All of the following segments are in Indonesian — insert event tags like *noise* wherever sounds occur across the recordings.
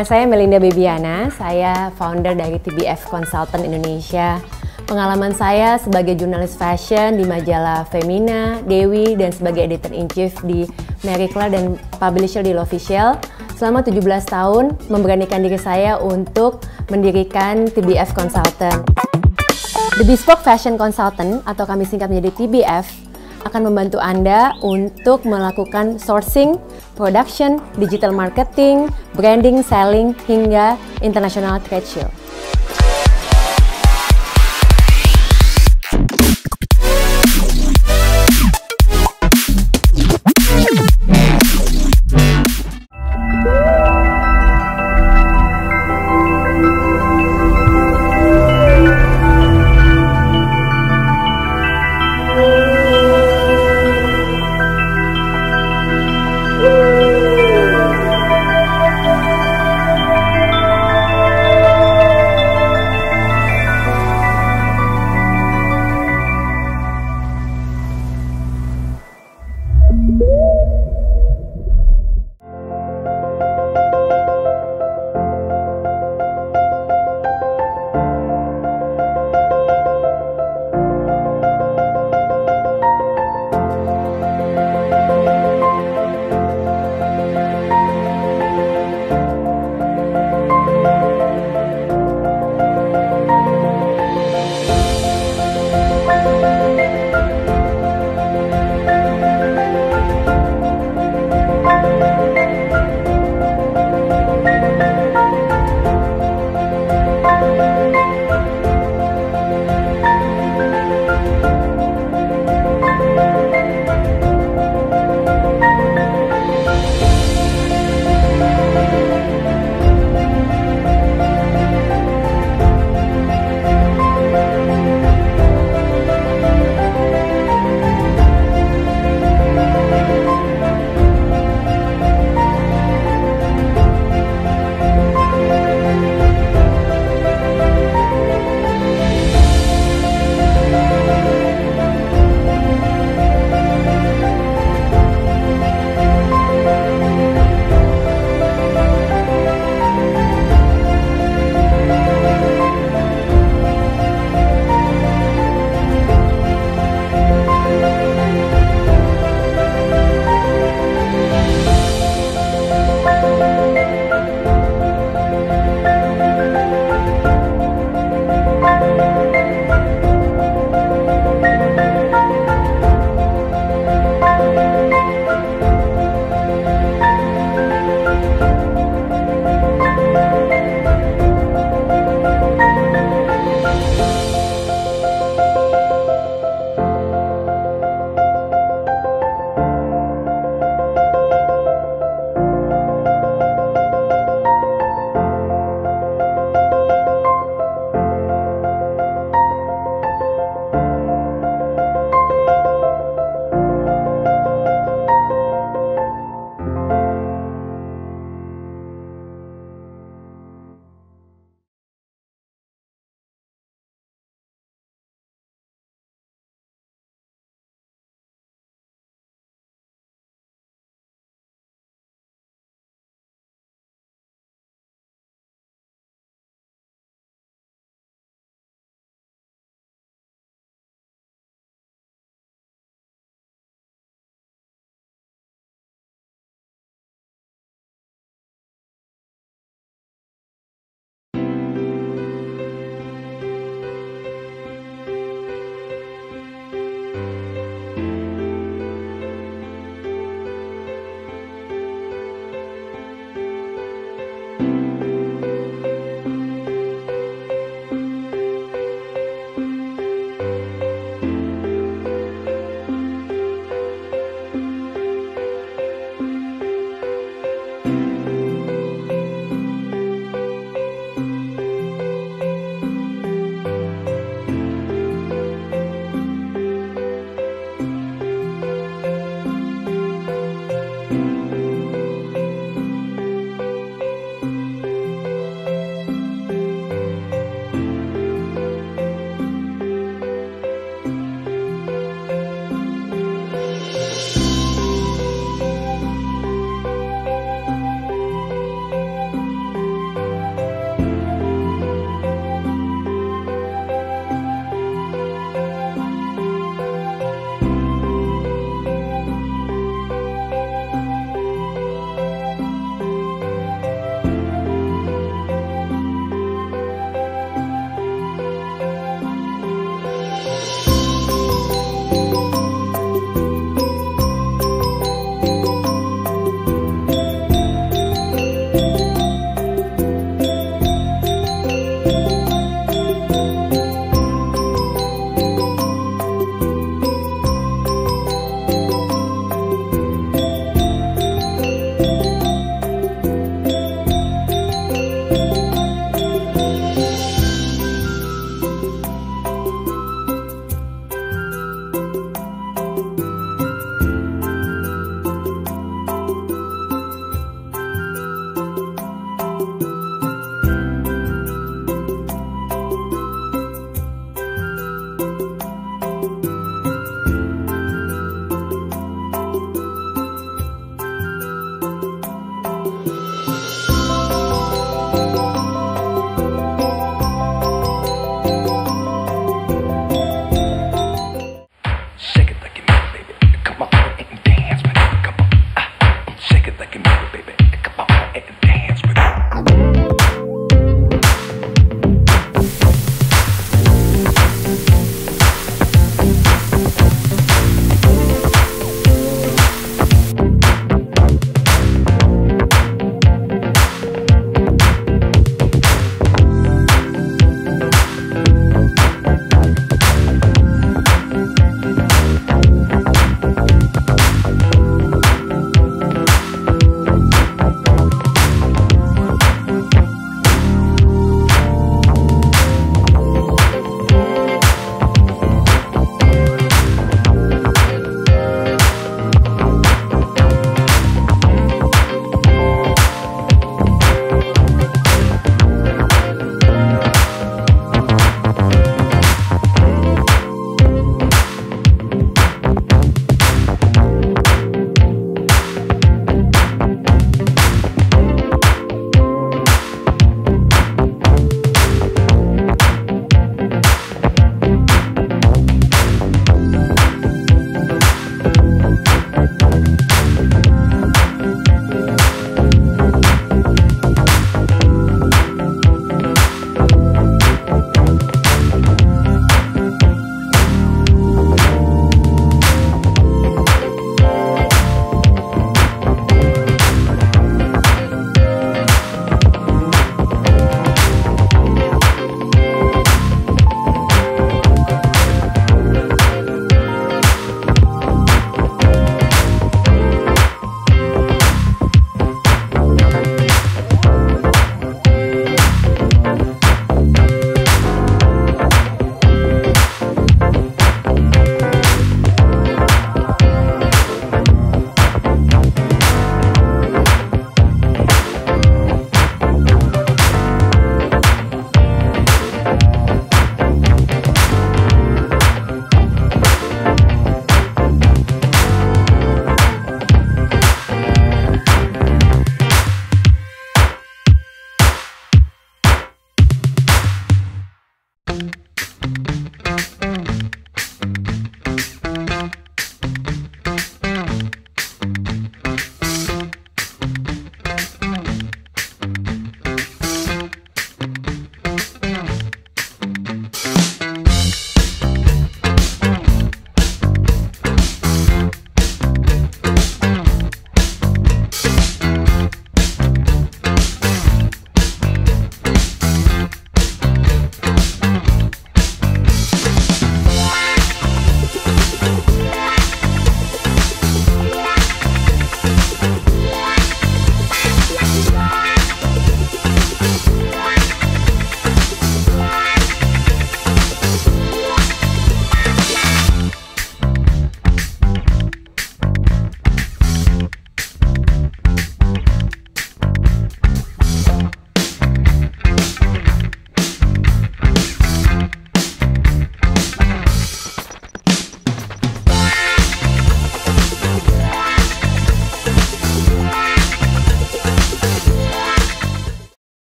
Nama saya Melinda Bebiana. Saya founder dari TBF Consultant Indonesia. Pengalaman saya sebagai jurnalis fashion di majalah Femina, Dewi, dan sebagai editor-in-chief di Marie Claire dan publisher di L'Official selama 17 tahun memberanikan diri saya untuk mendirikan TBF Consultant. The Bespoke Fashion Consultant atau kami singkat menjadi TBF akan membantu Anda untuk melakukan sourcing, production, digital marketing, branding, selling, hingga international trade show.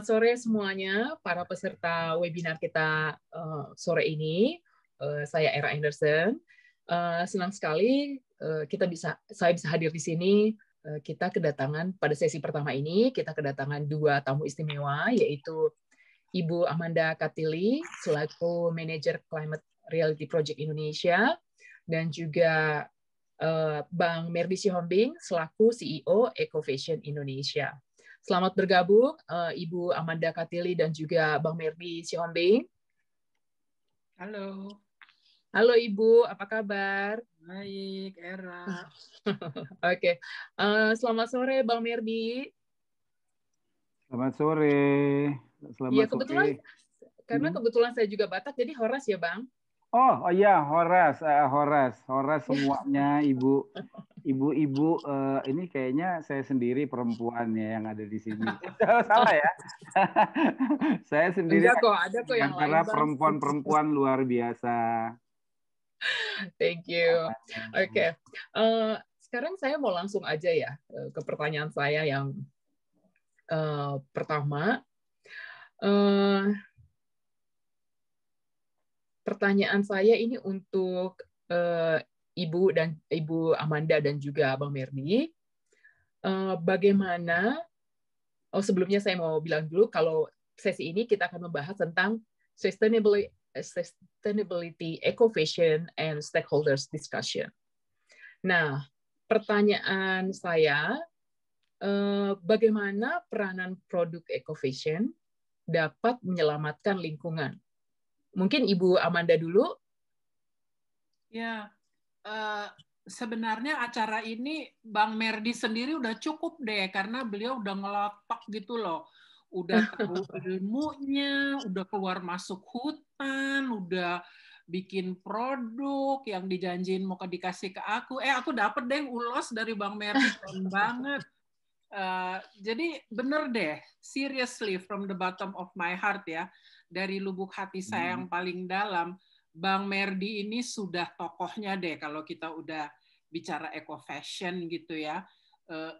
Selamat sore semuanya para peserta webinar kita uh, sore ini. Uh, saya Era Anderson. Uh, senang sekali uh, kita bisa saya bisa hadir di sini. Uh, kita kedatangan pada sesi pertama ini kita kedatangan dua tamu istimewa yaitu Ibu Amanda Katili selaku manajer Climate Reality Project Indonesia dan juga Bang Merdi Sihombing selaku CEO Eco Fashion Indonesia. Selamat bergabung uh, Ibu Amanda Katili dan juga Bang Merdi Siombing. Halo. Halo Ibu, apa kabar? Baik, Era. *laughs* Oke, okay. uh, eh, selamat sore Bang Merdi. Selamat sore. Selamat ya, kebetulan, sore. Karena hmm. kebetulan saya juga Batak, jadi Horas ya Bang? Oh, oh iya, Horas, uh, Horas, Horas semuanya Ibu. ibu-ibu uh, ini kayaknya saya sendiri perempuannya yang ada di sini. *laughs* Salah ya? *laughs* saya sendiri. Ada kok, ada kok yang Karena perempuan-perempuan luar biasa. Thank you. Oke, okay. uh, sekarang saya mau langsung aja ya eh, ke pertanyaan saya yang uh, pertama. Uh, pertanyaan saya ini untuk uh, Ibu dan Ibu Amanda dan juga Bang Merdi. Uh, bagaimana? Oh sebelumnya saya mau bilang dulu kalau sesi ini kita akan membahas tentang sustainability, sustainability eco fashion and stakeholders discussion. Nah, pertanyaan saya, uh, bagaimana peranan produk eco fashion dapat menyelamatkan lingkungan? Mungkin Ibu Amanda dulu. Ya, Eh, sebenarnya acara ini Bang Merdi sendiri udah cukup deh karena beliau udah ngelotok gitu loh. Udah *laughs* tahu ilmunya, udah keluar masuk hutan, udah bikin produk yang dijanjiin mau dikasih ke aku. Eh aku dapet deh ulos dari Bang Merdi keren *laughs* banget. Uh, jadi bener deh, seriously from the bottom of my heart ya, dari lubuk hati saya yang hmm. paling dalam, Bang Merdi ini sudah tokohnya deh kalau kita udah bicara eco fashion gitu ya.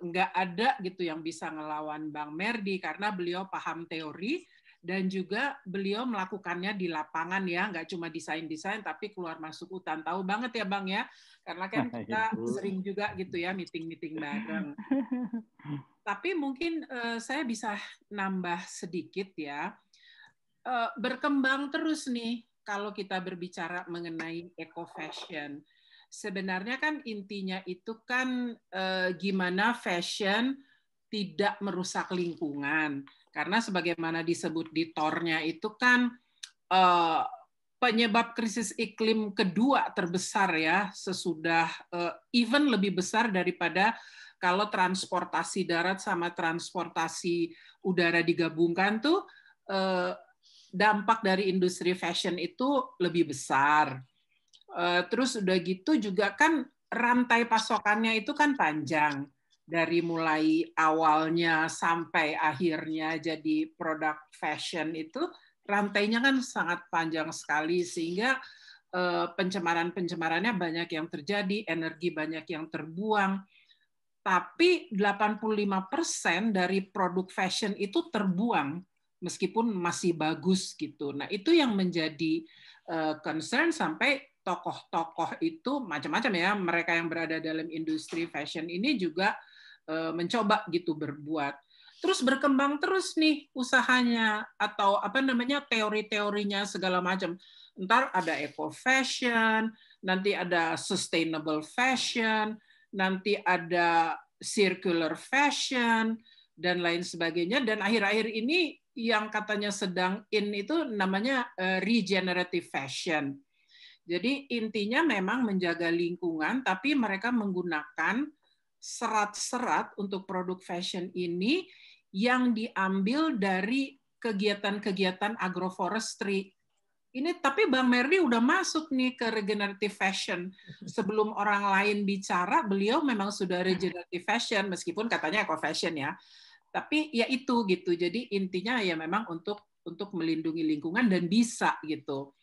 Enggak ada gitu yang bisa ngelawan Bang Merdi karena beliau paham teori dan juga beliau melakukannya di lapangan ya, nggak cuma desain-desain tapi keluar masuk hutan. Tahu banget ya Bang ya, karena kan *laughs* kita sering juga gitu ya meeting-meeting bareng. *laughs* tapi mungkin uh, saya bisa nambah sedikit ya, uh, berkembang terus nih kalau kita berbicara mengenai eco fashion, sebenarnya kan intinya itu kan eh, gimana fashion tidak merusak lingkungan. Karena sebagaimana disebut di tornya itu kan eh, penyebab krisis iklim kedua terbesar ya sesudah eh, even lebih besar daripada kalau transportasi darat sama transportasi udara digabungkan tuh eh, dampak dari industri fashion itu lebih besar. Eh, terus udah gitu juga kan rantai pasokannya itu kan panjang dari mulai awalnya sampai akhirnya jadi produk fashion itu rantainya kan sangat panjang sekali sehingga eh, pencemaran-pencemarannya banyak yang terjadi, energi banyak yang terbuang. Tapi 85% dari produk fashion itu terbuang meskipun masih bagus gitu. Nah, itu yang menjadi uh, concern sampai tokoh-tokoh itu macam-macam ya, mereka yang berada dalam industri fashion ini juga uh, mencoba gitu berbuat. Terus berkembang terus nih usahanya atau apa namanya teori-teorinya segala macam. Ntar ada eco fashion, nanti ada sustainable fashion, nanti ada circular fashion dan lain sebagainya dan akhir-akhir ini yang katanya sedang in itu namanya uh, regenerative fashion. Jadi intinya memang menjaga lingkungan, tapi mereka menggunakan serat-serat untuk produk fashion ini yang diambil dari kegiatan-kegiatan agroforestry. Ini tapi Bang Merdi udah masuk nih ke regenerative fashion. Sebelum orang lain bicara, beliau memang sudah regenerative fashion meskipun katanya eco fashion ya tapi ya itu gitu jadi intinya ya memang untuk untuk melindungi lingkungan dan bisa gitu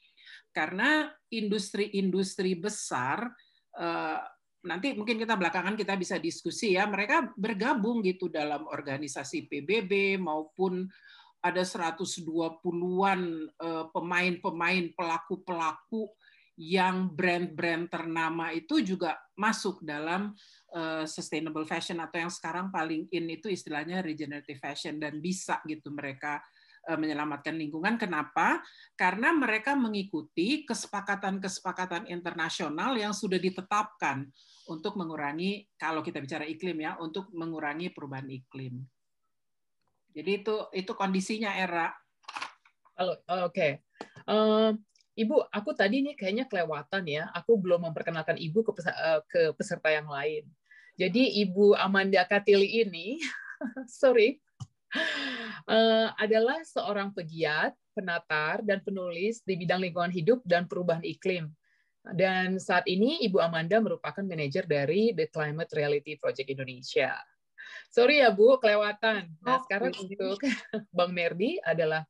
karena industri-industri besar eh, nanti mungkin kita belakangan kita bisa diskusi ya. Mereka bergabung gitu dalam organisasi PBB maupun ada 120-an eh, pemain-pemain pelaku-pelaku yang brand-brand ternama itu juga masuk dalam uh, sustainable fashion atau yang sekarang paling in itu istilahnya regenerative fashion dan bisa gitu mereka uh, menyelamatkan lingkungan. Kenapa? Karena mereka mengikuti kesepakatan-kesepakatan internasional yang sudah ditetapkan untuk mengurangi kalau kita bicara iklim ya, untuk mengurangi perubahan iklim. Jadi itu itu kondisinya era. Oke. Okay. Uh, Ibu, aku tadi nih kayaknya kelewatan ya. Aku belum memperkenalkan Ibu ke, eh, ke peserta yang lain. Jadi Ibu Amanda Katili ini, *laughs* sorry, uh, adalah seorang pegiat, penatar, dan penulis di bidang lingkungan hidup dan perubahan iklim. Dan saat ini Ibu Amanda merupakan manajer dari The Climate Reality Project Indonesia. Sorry ya Bu, kelewatan. Nah, sekarang untuk *laughs* Bang Merdi adalah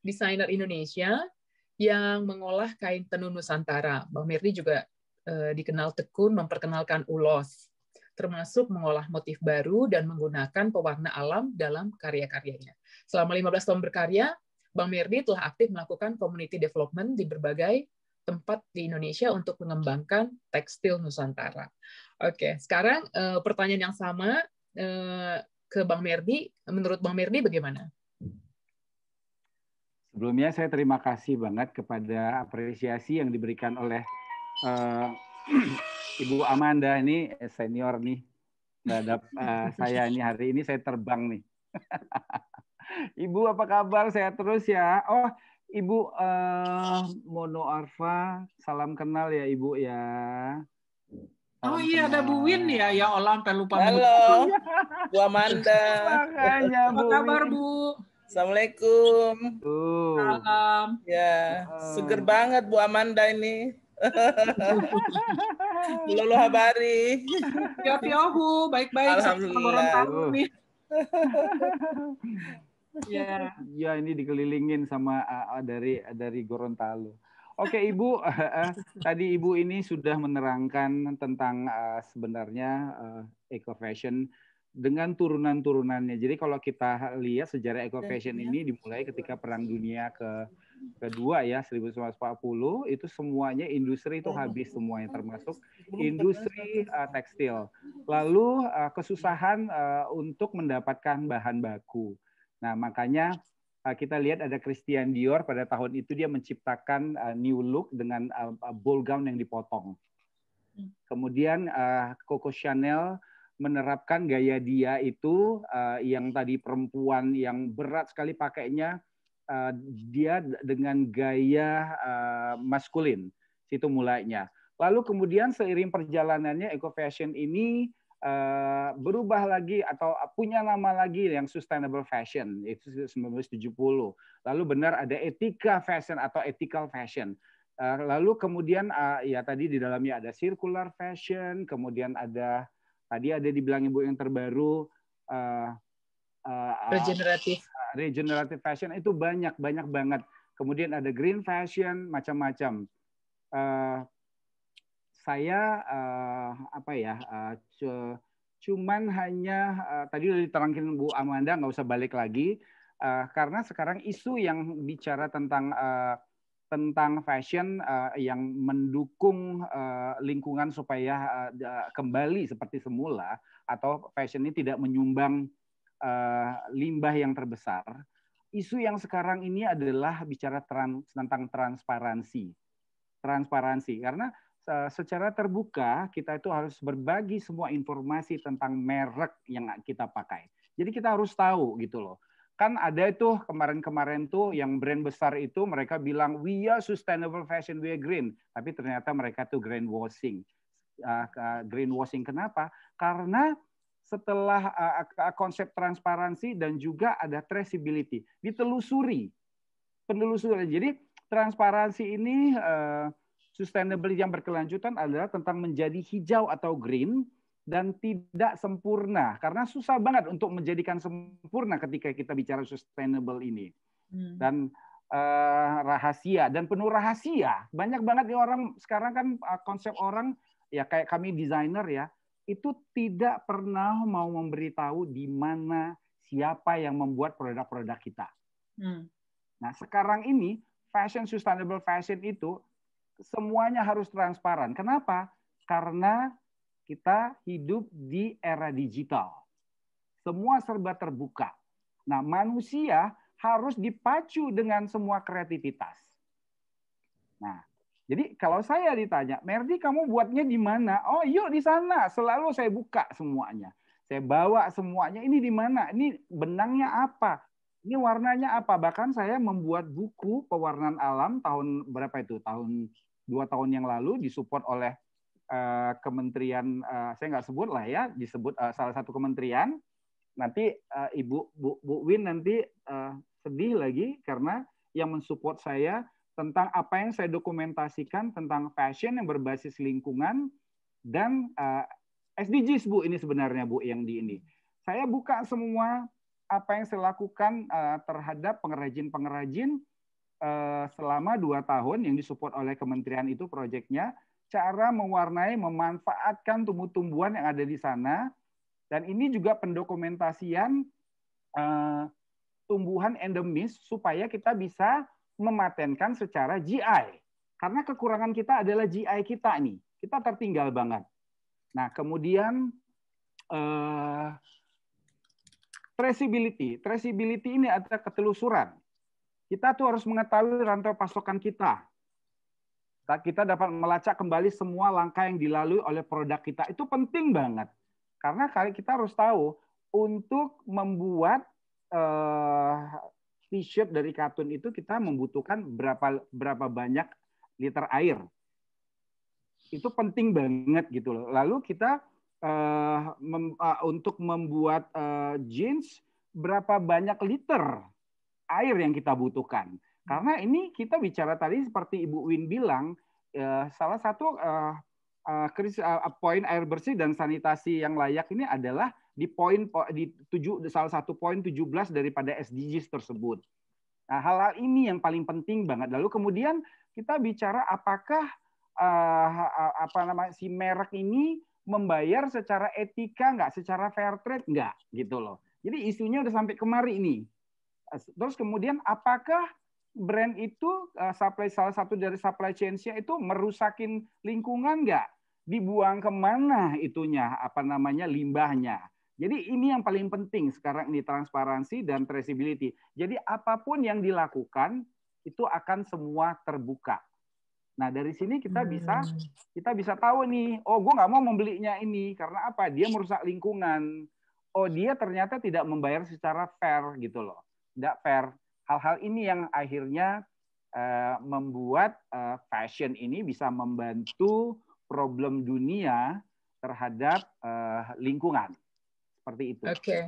desainer Indonesia yang mengolah kain tenun Nusantara. Bang Merdi juga eh, dikenal tekun memperkenalkan ulos, termasuk mengolah motif baru dan menggunakan pewarna alam dalam karya-karyanya. Selama 15 tahun berkarya, Bang Merdi telah aktif melakukan community development di berbagai tempat di Indonesia untuk mengembangkan tekstil Nusantara. Oke, sekarang eh, pertanyaan yang sama eh, ke Bang Merdi. Menurut Bang Merdi bagaimana? Sebelumnya saya terima kasih banget kepada apresiasi yang diberikan oleh uh, *clears throat* Ibu Amanda ini eh, senior nih terhadap uh, saya ini hari ini saya terbang nih. *laughs* Ibu apa kabar? Saya terus ya. Oh, Ibu uh, Mono Arfa, salam kenal ya Ibu ya. Salam oh iya kenal. ada Bu Win ya, ya Allah sampai lupa. Halo, Bu Amanda. Makanya Bu. Apa kabar Bu? Assalamualaikum. Salam. Ya, seger banget Bu Amanda ini. *laughs* Lolo habari. Ya, Bu, baik-baik. Alhamdulillah. *laughs* ya. Ya, ini dikelilingin sama uh, dari dari Gorontalo. Oke, Ibu, uh, *laughs* tadi Ibu ini sudah menerangkan tentang uh, sebenarnya uh, eco fashion dengan turunan-turunannya. Jadi kalau kita lihat sejarah eco fashion ini dimulai ketika Perang Dunia ke kedua ya 1940 itu semuanya industri itu habis semuanya termasuk industri uh, tekstil. Lalu uh, kesusahan uh, untuk mendapatkan bahan baku. Nah, makanya uh, kita lihat ada Christian Dior pada tahun itu dia menciptakan uh, new look dengan uh, ball gown yang dipotong. Hmm. Kemudian uh, Coco Chanel menerapkan gaya dia itu uh, yang tadi perempuan yang berat sekali pakainya uh, dia dengan gaya uh, maskulin situ mulainya. Lalu kemudian seiring perjalanannya eco fashion ini uh, berubah lagi atau punya nama lagi yang sustainable fashion itu 1970 lalu benar ada etika fashion atau ethical fashion. Lalu kemudian ya tadi di dalamnya ada circular fashion kemudian ada Tadi ada dibilang ibu yang terbaru uh, uh, regeneratif uh, regenerative fashion itu banyak banyak banget. Kemudian ada green fashion macam-macam. Uh, saya uh, apa ya uh, cuman hanya uh, tadi udah diterangkin Bu Amanda nggak usah balik lagi uh, karena sekarang isu yang bicara tentang uh, tentang fashion uh, yang mendukung uh, lingkungan supaya uh, kembali seperti semula atau fashion ini tidak menyumbang uh, limbah yang terbesar. Isu yang sekarang ini adalah bicara trans, tentang transparansi. Transparansi karena secara terbuka kita itu harus berbagi semua informasi tentang merek yang kita pakai. Jadi kita harus tahu gitu loh kan ada itu kemarin-kemarin tuh yang brand besar itu mereka bilang we are sustainable fashion, we are green. Tapi ternyata mereka tuh greenwashing. Uh, greenwashing kenapa? Karena setelah uh, konsep transparansi dan juga ada traceability, ditelusuri, penelusuran. Jadi transparansi ini uh, sustainability yang berkelanjutan adalah tentang menjadi hijau atau green dan tidak sempurna karena susah banget untuk menjadikan sempurna ketika kita bicara sustainable ini hmm. dan uh, rahasia dan penuh rahasia banyak banget nih orang sekarang kan uh, konsep orang ya kayak kami desainer ya, itu tidak pernah mau memberitahu di mana siapa yang membuat produk-produk kita. Hmm. Nah, sekarang ini fashion sustainable fashion itu semuanya harus transparan. Kenapa? Karena kita hidup di era digital. Semua serba terbuka. Nah, manusia harus dipacu dengan semua kreativitas. Nah, jadi kalau saya ditanya, Merdi kamu buatnya di mana? Oh, yuk di sana. Selalu saya buka semuanya. Saya bawa semuanya. Ini di mana? Ini benangnya apa? Ini warnanya apa? Bahkan saya membuat buku pewarnaan alam tahun berapa itu? Tahun dua tahun yang lalu disupport oleh uh, kementerian uh, saya nggak sebut lah ya disebut uh, salah satu kementerian. Nanti uh, ibu Bu, Bu Win nanti uh, sedih lagi karena yang mensupport saya tentang apa yang saya dokumentasikan tentang fashion yang berbasis lingkungan dan uh, SDGs Bu ini sebenarnya Bu yang di ini. Saya buka semua apa yang saya lakukan uh, terhadap pengrajin-pengrajin uh, selama dua tahun yang disupport oleh kementerian itu proyeknya cara mewarnai memanfaatkan tumbuh-tumbuhan yang ada di sana dan ini juga pendokumentasian uh, tumbuhan endemis supaya kita bisa mematenkan secara GI karena kekurangan kita adalah GI kita nih kita tertinggal banget nah kemudian uh, traceability. Traceability ini adalah ketelusuran. Kita tuh harus mengetahui rantai pasokan kita. Kita dapat melacak kembali semua langkah yang dilalui oleh produk kita. Itu penting banget. Karena kali kita harus tahu untuk membuat uh, t-shirt dari katun itu kita membutuhkan berapa berapa banyak liter air. Itu penting banget gitu loh. Lalu kita uh, mem, uh, untuk membuat uh, jeans berapa banyak liter air yang kita butuhkan. Karena ini kita bicara tadi seperti Ibu Win bilang, uh, salah satu uh, uh, poin air bersih dan sanitasi yang layak ini adalah di poin di tujuh salah satu poin 17 daripada SDGs tersebut. Nah, hal-hal ini yang paling penting banget. Lalu kemudian kita bicara apakah uh, apa namanya si merek ini membayar secara etika nggak, secara fair trade nggak, gitu loh. Jadi isunya udah sampai kemari ini. Terus kemudian apakah brand itu uh, supply salah satu dari supply chain-nya itu merusakin lingkungan nggak? Dibuang ke mana itunya, apa namanya limbahnya? Jadi ini yang paling penting sekarang ini transparansi dan traceability. Jadi apa pun yang dilakukan itu akan semua terbuka. Nah dari sini kita bisa hmm. kita bisa tahu nih, oh gue nggak mau membelinya ini karena apa? Dia merusak lingkungan. Oh dia ternyata tidak membayar secara fair gitu loh, tidak fair. Hal-hal ini yang akhirnya uh, membuat uh, fashion ini bisa membantu problem dunia terhadap uh, lingkungan seperti itu. Oke. Okay.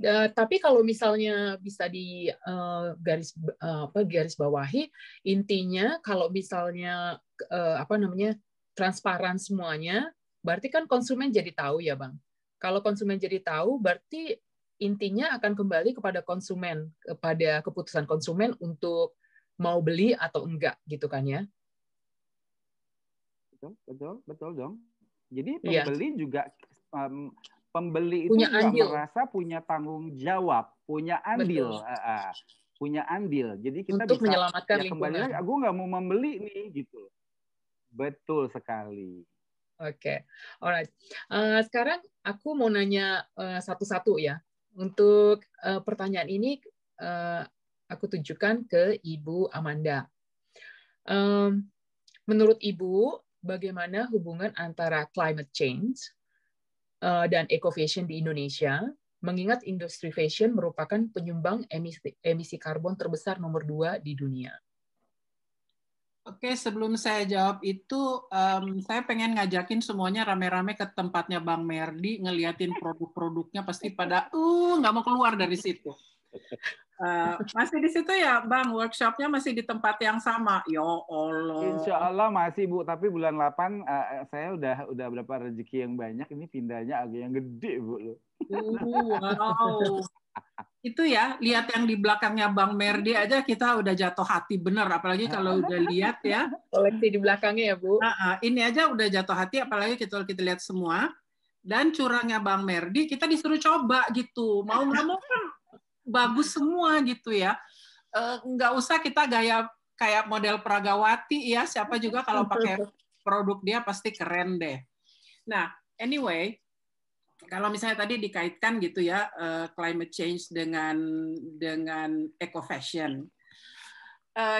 Uh, tapi kalau misalnya bisa di uh, garis uh, apa garis bawahi intinya kalau misalnya uh, apa namanya transparan semuanya berarti kan konsumen jadi tahu ya bang kalau konsumen jadi tahu berarti intinya akan kembali kepada konsumen kepada keputusan konsumen untuk mau beli atau enggak gitu kan ya betul betul betul dong jadi iya. pembeli yeah. juga um, pembeli itu punya juga andil. merasa punya tanggung jawab, punya andil, uh, punya andil. Jadi kita untuk bisa menyelamatkan ya. Kembali lagi, aku nggak mau membeli nih gitu. Betul sekali. Oke, okay. alright. Uh, sekarang aku mau nanya uh, satu-satu ya. Untuk uh, pertanyaan ini uh, aku tunjukkan ke Ibu Amanda. Um, menurut Ibu, bagaimana hubungan antara climate change Eh, dan eco fashion di Indonesia, mengingat industri fashion merupakan penyumbang emisi, emisi karbon terbesar nomor dua di dunia. Oke, sebelum saya jawab itu, um, saya pengen ngajakin semuanya rame-rame ke tempatnya Bang Merdi, ngeliatin produk-produknya pasti pada, uh, nggak mau keluar dari situ. Uh, masih di situ ya, Bang. Workshopnya masih di tempat yang sama. Ya Allah. Insya Allah masih Bu, tapi bulan 8 uh, saya udah udah berapa rezeki yang banyak. Ini pindahnya agak yang gede Bu. Uh, wow. Itu ya, lihat yang di belakangnya Bang Merdi aja kita udah jatuh hati bener. Apalagi kalau udah lihat ya. Koleksi di belakangnya ya Bu. Nah, uh, ini aja udah jatuh hati, apalagi kita kita lihat semua. Dan curangnya Bang Merdi, kita disuruh coba gitu. Mau nggak mau kan bagus semua gitu ya. Nggak usah kita gaya kayak model Pragawati ya. Siapa juga kalau *laughs* pakai produk dia pasti keren deh. Nah, anyway, kalau misalnya tadi dikaitkan gitu ya climate change dengan dengan eco fashion,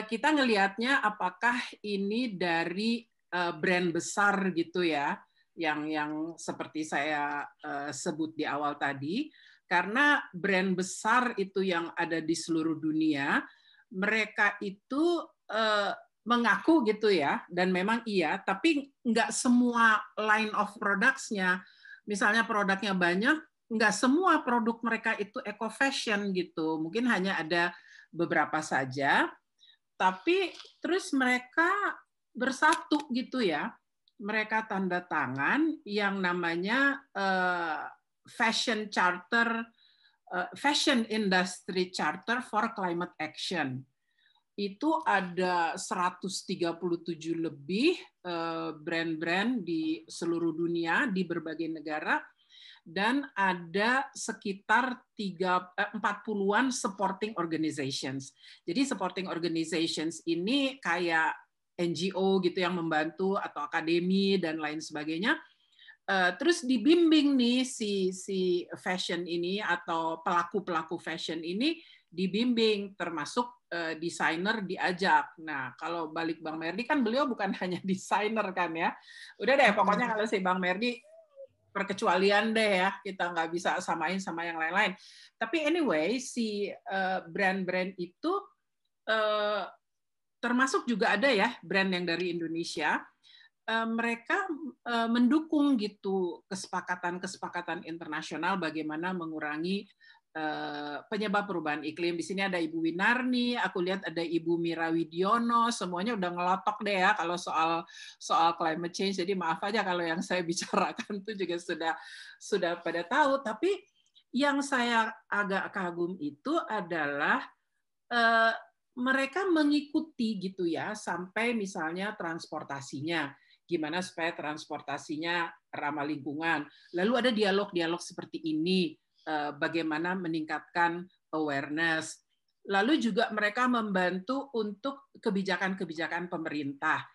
kita ngelihatnya apakah ini dari brand besar gitu ya, yang yang seperti saya sebut di awal tadi, karena brand besar itu yang ada di seluruh dunia, mereka itu eh, mengaku gitu ya, dan memang iya, tapi nggak semua line of products-nya, misalnya produknya banyak, nggak semua produk mereka itu eco fashion gitu, mungkin hanya ada beberapa saja, tapi terus mereka bersatu gitu ya, mereka tanda tangan yang namanya eh, Fashion Charter, uh, Fashion Industry Charter for Climate Action. Itu ada 137 lebih uh, brand-brand di seluruh dunia di berbagai negara dan ada sekitar 3 40-an supporting organizations. Jadi supporting organizations ini kayak NGO gitu yang membantu atau akademi dan lain sebagainya Uh, terus dibimbing nih si si fashion ini atau pelaku pelaku fashion ini dibimbing termasuk uh, desainer diajak. Nah kalau balik Bang Merdi kan beliau bukan *laughs* hanya desainer kan ya. Udah deh pokoknya kalau si Bang Merdi perkecualian deh ya kita nggak bisa samain sama yang lain-lain. Tapi anyway si uh, brand-brand itu termasuk juga ada ya brand yang dari Indonesia Eh, mereka eh, mendukung gitu kesepakatan-kesepakatan internasional bagaimana mengurangi eh, penyebab perubahan iklim. Di sini ada Ibu Winarni, aku lihat ada Ibu Mira Widiono, semuanya udah ngelotok deh ya kalau soal soal climate change. Jadi maaf aja kalau yang saya *laughs* bicarakan itu juga sudah sudah pada tahu. Tapi yang saya agak kagum itu adalah mereka mengikuti gitu ya sampai misalnya transportasinya gimana supaya transportasinya ramah lingkungan. Lalu ada dialog-dialog seperti ini, eh, bagaimana meningkatkan awareness. Lalu juga mereka membantu untuk kebijakan-kebijakan pemerintah.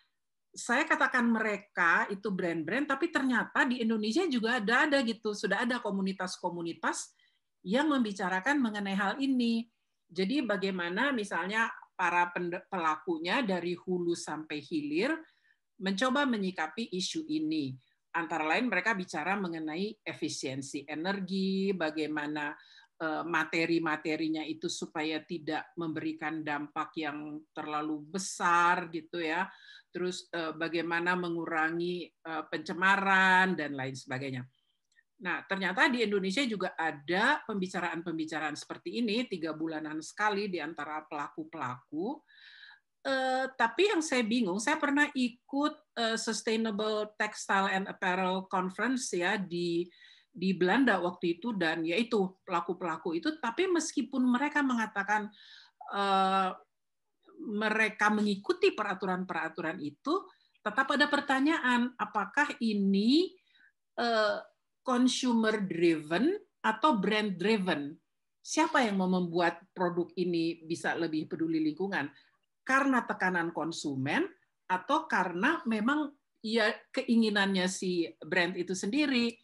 Saya katakan mereka itu brand-brand, tapi ternyata di Indonesia juga ada ada gitu, sudah ada komunitas-komunitas yang membicarakan mengenai hal ini. Jadi bagaimana misalnya para pelakunya dari hulu sampai hilir mencoba menyikapi isu ini. Antara lain mereka bicara mengenai efisiensi energi, bagaimana eh, materi-materinya itu supaya tidak memberikan dampak yang terlalu besar gitu ya. Terus eh, bagaimana mengurangi eh, pencemaran dan lain sebagainya. Nah, ternyata di Indonesia juga ada pembicaraan-pembicaraan seperti ini tiga bulanan sekali di antara pelaku-pelaku Uh, tapi yang saya bingung, saya pernah ikut uh, Sustainable Textile and Apparel Conference ya di di Belanda waktu itu dan yaitu pelaku-pelaku itu. Tapi meskipun mereka mengatakan uh, mereka mengikuti peraturan-peraturan itu, tetap ada pertanyaan apakah ini uh, consumer driven atau brand driven? Siapa yang mau membuat produk ini bisa lebih peduli lingkungan? Karena tekanan konsumen atau karena memang ya keinginannya si brand itu sendiri.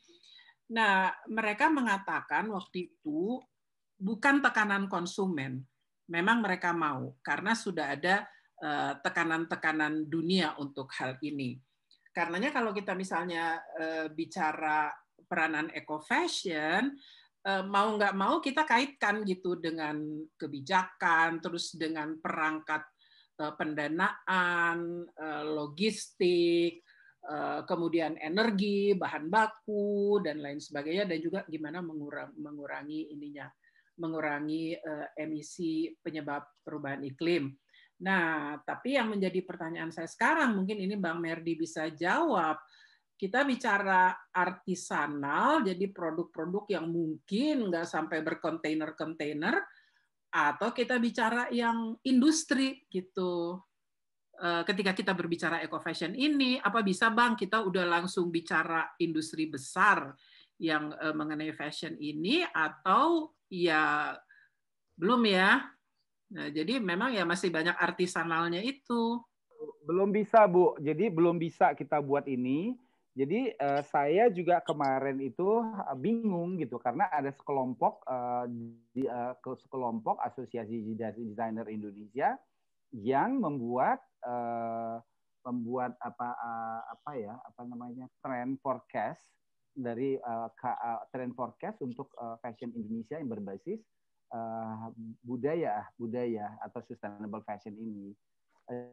Nah, mereka mengatakan waktu itu bukan tekanan konsumen, memang mereka mau karena sudah ada eh, tekanan-tekanan dunia untuk hal ini. Karenanya kalau kita misalnya eh, bicara peranan eco fashion, eh, mau nggak mau kita kaitkan gitu dengan kebijakan, terus dengan perangkat pendanaan, eh, logistik, eh, kemudian energi, bahan baku dan lain sebagainya dan juga gimana mengurangi, ininya mengurangi emisi penyebab perubahan iklim. Nah, tapi yang menjadi pertanyaan saya sekarang, mungkin ini Bang Merdi bisa jawab. Kita bicara artisanal, jadi produk-produk yang mungkin nggak sampai berkontainer-kontainer, atau kita bicara yang industri gitu. Eh, ketika kita berbicara eco fashion ini, apa bisa Bang kita udah langsung bicara industri besar yang eh, mengenai fashion ini, atau ya belum ya? Nah, jadi memang ya masih banyak artisanalnya itu. Belum bisa, Bu. Jadi belum bisa kita buat ini. Jadi uh, saya juga kemarin itu bingung gitu karena ada sekelompok uh, di uh, sekelompok Asosiasi Desainer Indonesia yang membuat uh, membuat apa uh, apa ya apa namanya trend forecast dari uh, trend forecast untuk uh, fashion Indonesia yang berbasis uh, budaya budaya atau sustainable fashion ini.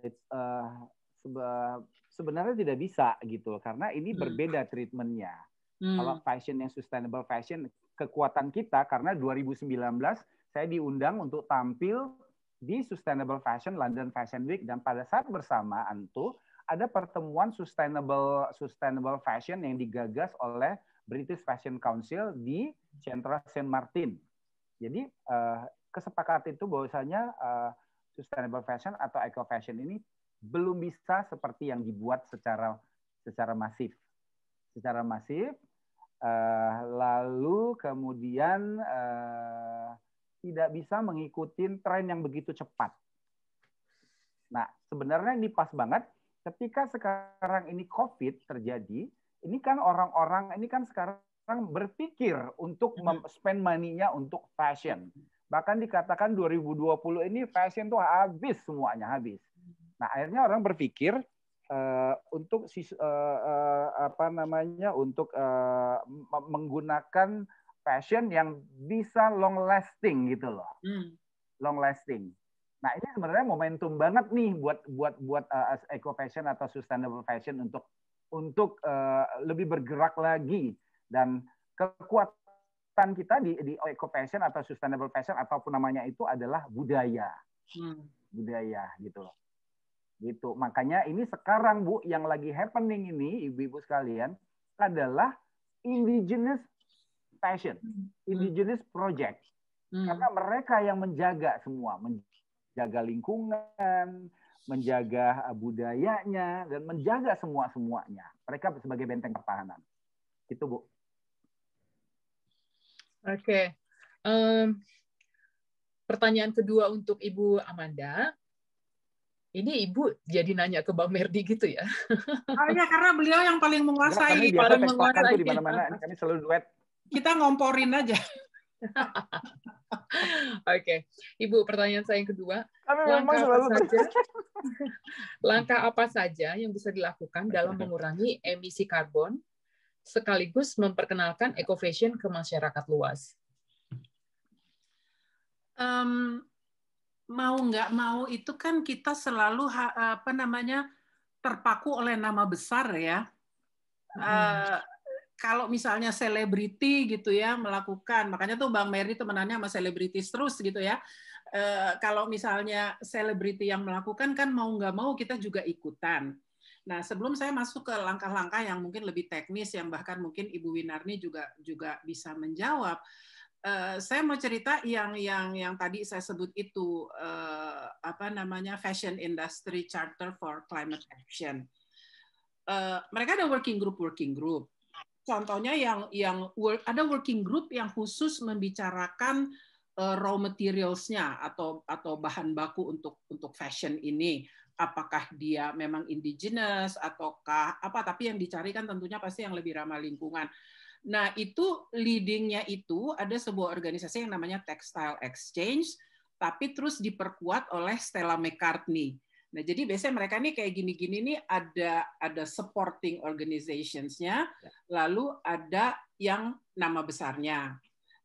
It's, uh, sebenarnya tidak bisa gitu karena ini hmm. berbeda treatmentnya hmm. kalau fashion yang sustainable fashion kekuatan kita karena 2019 saya diundang untuk tampil di Sustainable Fashion London Fashion Week dan pada saat bersamaan tuh ada pertemuan sustainable sustainable fashion yang digagas oleh British Fashion Council di Central Saint Martin jadi uh, kesepakatan itu bahwasanya uh, sustainable fashion atau eco fashion ini belum bisa seperti yang dibuat secara secara masif, secara masif. Uh, lalu kemudian uh, tidak bisa mengikuti tren yang begitu cepat. Nah, sebenarnya ini pas banget ketika sekarang ini COVID terjadi, ini kan orang-orang ini kan sekarang berpikir untuk mm-hmm. spend money-nya untuk fashion. Bahkan dikatakan 2020 ini fashion tuh habis semuanya habis. Nah akhirnya orang berpikir uh, untuk uh, uh, apa namanya untuk uh, menggunakan fashion yang bisa long lasting gitu loh, mm. long lasting. Nah ini sebenarnya momentum banget nih buat buat buat uh, eco fashion atau sustainable fashion untuk untuk uh, lebih bergerak lagi dan kekuatan kita di, di eco fashion atau sustainable fashion ataupun namanya itu adalah budaya. Hmm. Budaya gitu loh. Gitu. Makanya ini sekarang Bu yang lagi happening ini ibu-ibu sekalian adalah indigenous fashion, hmm. indigenous project. Hmm. Karena mereka yang menjaga semua, menjaga lingkungan, menjaga budayanya dan menjaga semua semuanya. Mereka sebagai benteng pertahanan. Itu Bu. Oke. Okay. Um, pertanyaan kedua untuk Ibu Amanda. Ini Ibu jadi nanya ke Bang Merdi gitu ya? *laughs* Oh ya, karena beliau yang paling menguasai. Kami paling menguasai. di mana-mana. Kami selalu duet. Kita ngomporin aja. *laughs* Oke, okay. Ibu, pertanyaan saya yang kedua. langkah apa saja? *laughs* langkah apa saja yang bisa dilakukan dalam mengurangi emisi karbon sekaligus memperkenalkan eco fashion ke masyarakat luas? Um, mau nggak mau itu kan kita selalu apa namanya terpaku oleh nama besar ya. Hmm. Uh, kalau misalnya selebriti gitu ya melakukan, makanya tuh Bang Mary temenannya sama selebritis terus gitu ya. Uh, kalau misalnya selebriti yang melakukan kan mau nggak mau kita juga ikutan. Nah, sebelum saya masuk ke langkah-langkah yang mungkin lebih teknis, yang bahkan mungkin Ibu Winarni juga juga bisa menjawab, uh, saya mau cerita yang yang yang tadi saya sebut itu uh, apa namanya Fashion Industry Charter for Climate Action. Uh, mereka ada working group working group. Contohnya yang yang work, ada working group yang khusus membicarakan uh, raw materialsnya atau atau bahan baku untuk untuk fashion ini apakah dia memang indigenous ataukah apa tapi yang dicari kan tentunya pasti yang lebih ramah lingkungan. Nah, itu leadingnya itu ada sebuah organisasi yang namanya Textile Exchange tapi terus diperkuat oleh Stella McCartney. Nah, jadi biasanya mereka nih kayak gini-gini nih ada ada supporting organizations-nya, ya. lalu ada yang nama besarnya.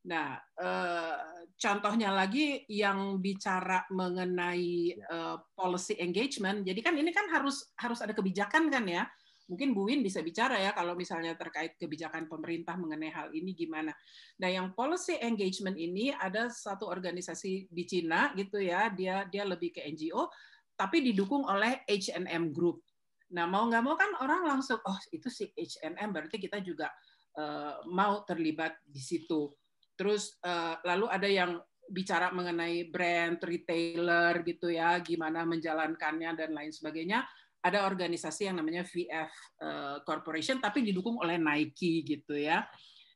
Nah, eh, contohnya lagi yang bicara mengenai ya. eh, policy engagement. Jadi kan ini kan harus harus ada kebijakan kan ya Mungkin Bu Win bisa bicara ya kalau misalnya terkait kebijakan pemerintah mengenai hal ini gimana. Nah, yang policy engagement ini ada satu organisasi di Cina gitu ya, dia dia lebih ke NGO tapi didukung oleh H&M Group. Nah, mau nggak mau kan orang langsung oh itu si H&M berarti kita juga uh, mau terlibat di situ. Terus uh, lalu ada yang bicara mengenai brand retailer gitu ya, gimana menjalankannya dan lain sebagainya ada organisasi yang namanya VF eh, Corporation tapi didukung oleh Nike gitu ya.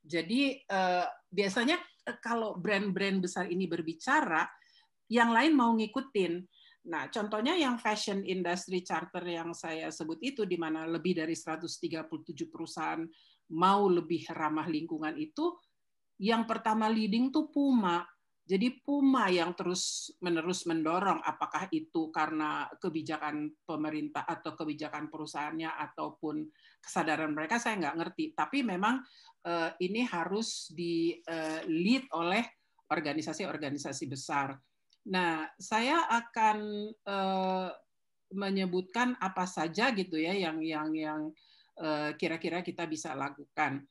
Jadi eh, biasanya eh, kalau brand-brand besar ini berbicara, yang lain mau ngikutin. Nah, contohnya yang fashion industry charter yang saya sebut itu di mana lebih dari 137 perusahaan mau lebih ramah lingkungan itu yang pertama leading tuh Puma. Jadi Puma yang terus menerus mendorong apakah itu karena kebijakan pemerintah atau kebijakan perusahaannya ataupun kesadaran mereka saya nggak ngerti. Tapi memang uh, ini harus di uh, lead oleh organisasi-organisasi besar. Nah, saya akan uh, menyebutkan apa saja gitu ya yang yang yang kira-kira kita bisa lakukan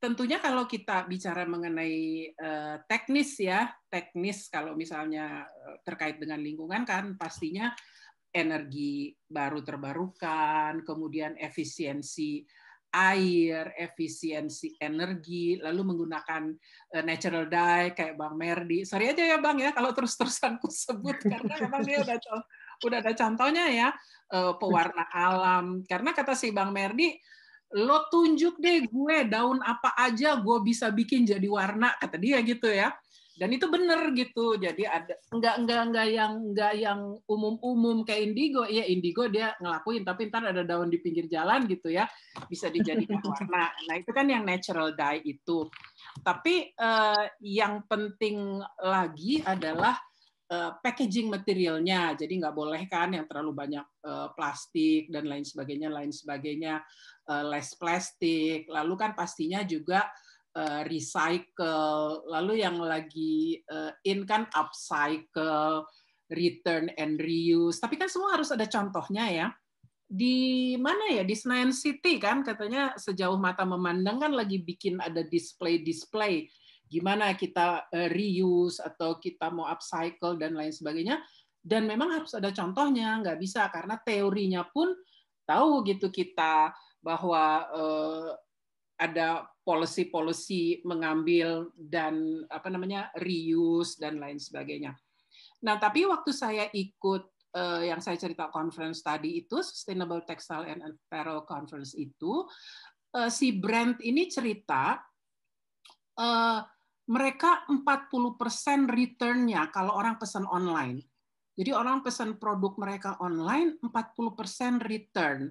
tentunya kalau kita bicara mengenai uh, teknis ya, teknis kalau misalnya eh, terkait dengan lingkungan kan pastinya energi baru terbarukan, kemudian efisiensi air, efisiensi energi, lalu menggunakan uh, natural dye kayak Bang Merdi. Sorry aja ya Bang ya kalau terus-terusan ku sebut *laughs* karena memang dia udah udah ada contohnya ya pewarna alam. Karena kata si Bang Merdi lo tunjuk deh gue daun apa aja gue bisa bikin jadi warna kata dia gitu ya. Dan itu bener gitu. Jadi ada enggak enggak enggak yang enggak yang umum-umum kayak indigo. Ya indigo dia ngelakuin tapi ntar ada daun di pinggir jalan gitu ya bisa dijadikan *laughs* warna. Nah itu kan yang natural dye itu. Tapi eh, yang penting lagi adalah eh, packaging materialnya. Jadi nggak boleh kan yang terlalu banyak eh, plastik dan lain sebagainya lain sebagainya uh, less plastik, lalu kan pastinya juga uh, recycle, lalu yang lagi uh, in kan upcycle, return and reuse. Tapi kan semua harus ada contohnya ya. Di mana ya di Senayan City kan katanya sejauh mata memandang kan lagi bikin ada display-display gimana kita reuse atau kita mau upcycle dan lain sebagainya. Dan memang harus ada contohnya, nggak bisa karena teorinya pun tahu gitu kita bahwa uh, ada policy-policy mengambil dan apa namanya reuse dan lain sebagainya. Nah, tapi waktu saya ikut uh, yang saya cerita conference tadi itu Sustainable Textile and Apparel Conference itu uh, si brand ini cerita uh, mereka 40% returnnya kalau orang pesan online. Jadi orang pesan produk mereka online 40% return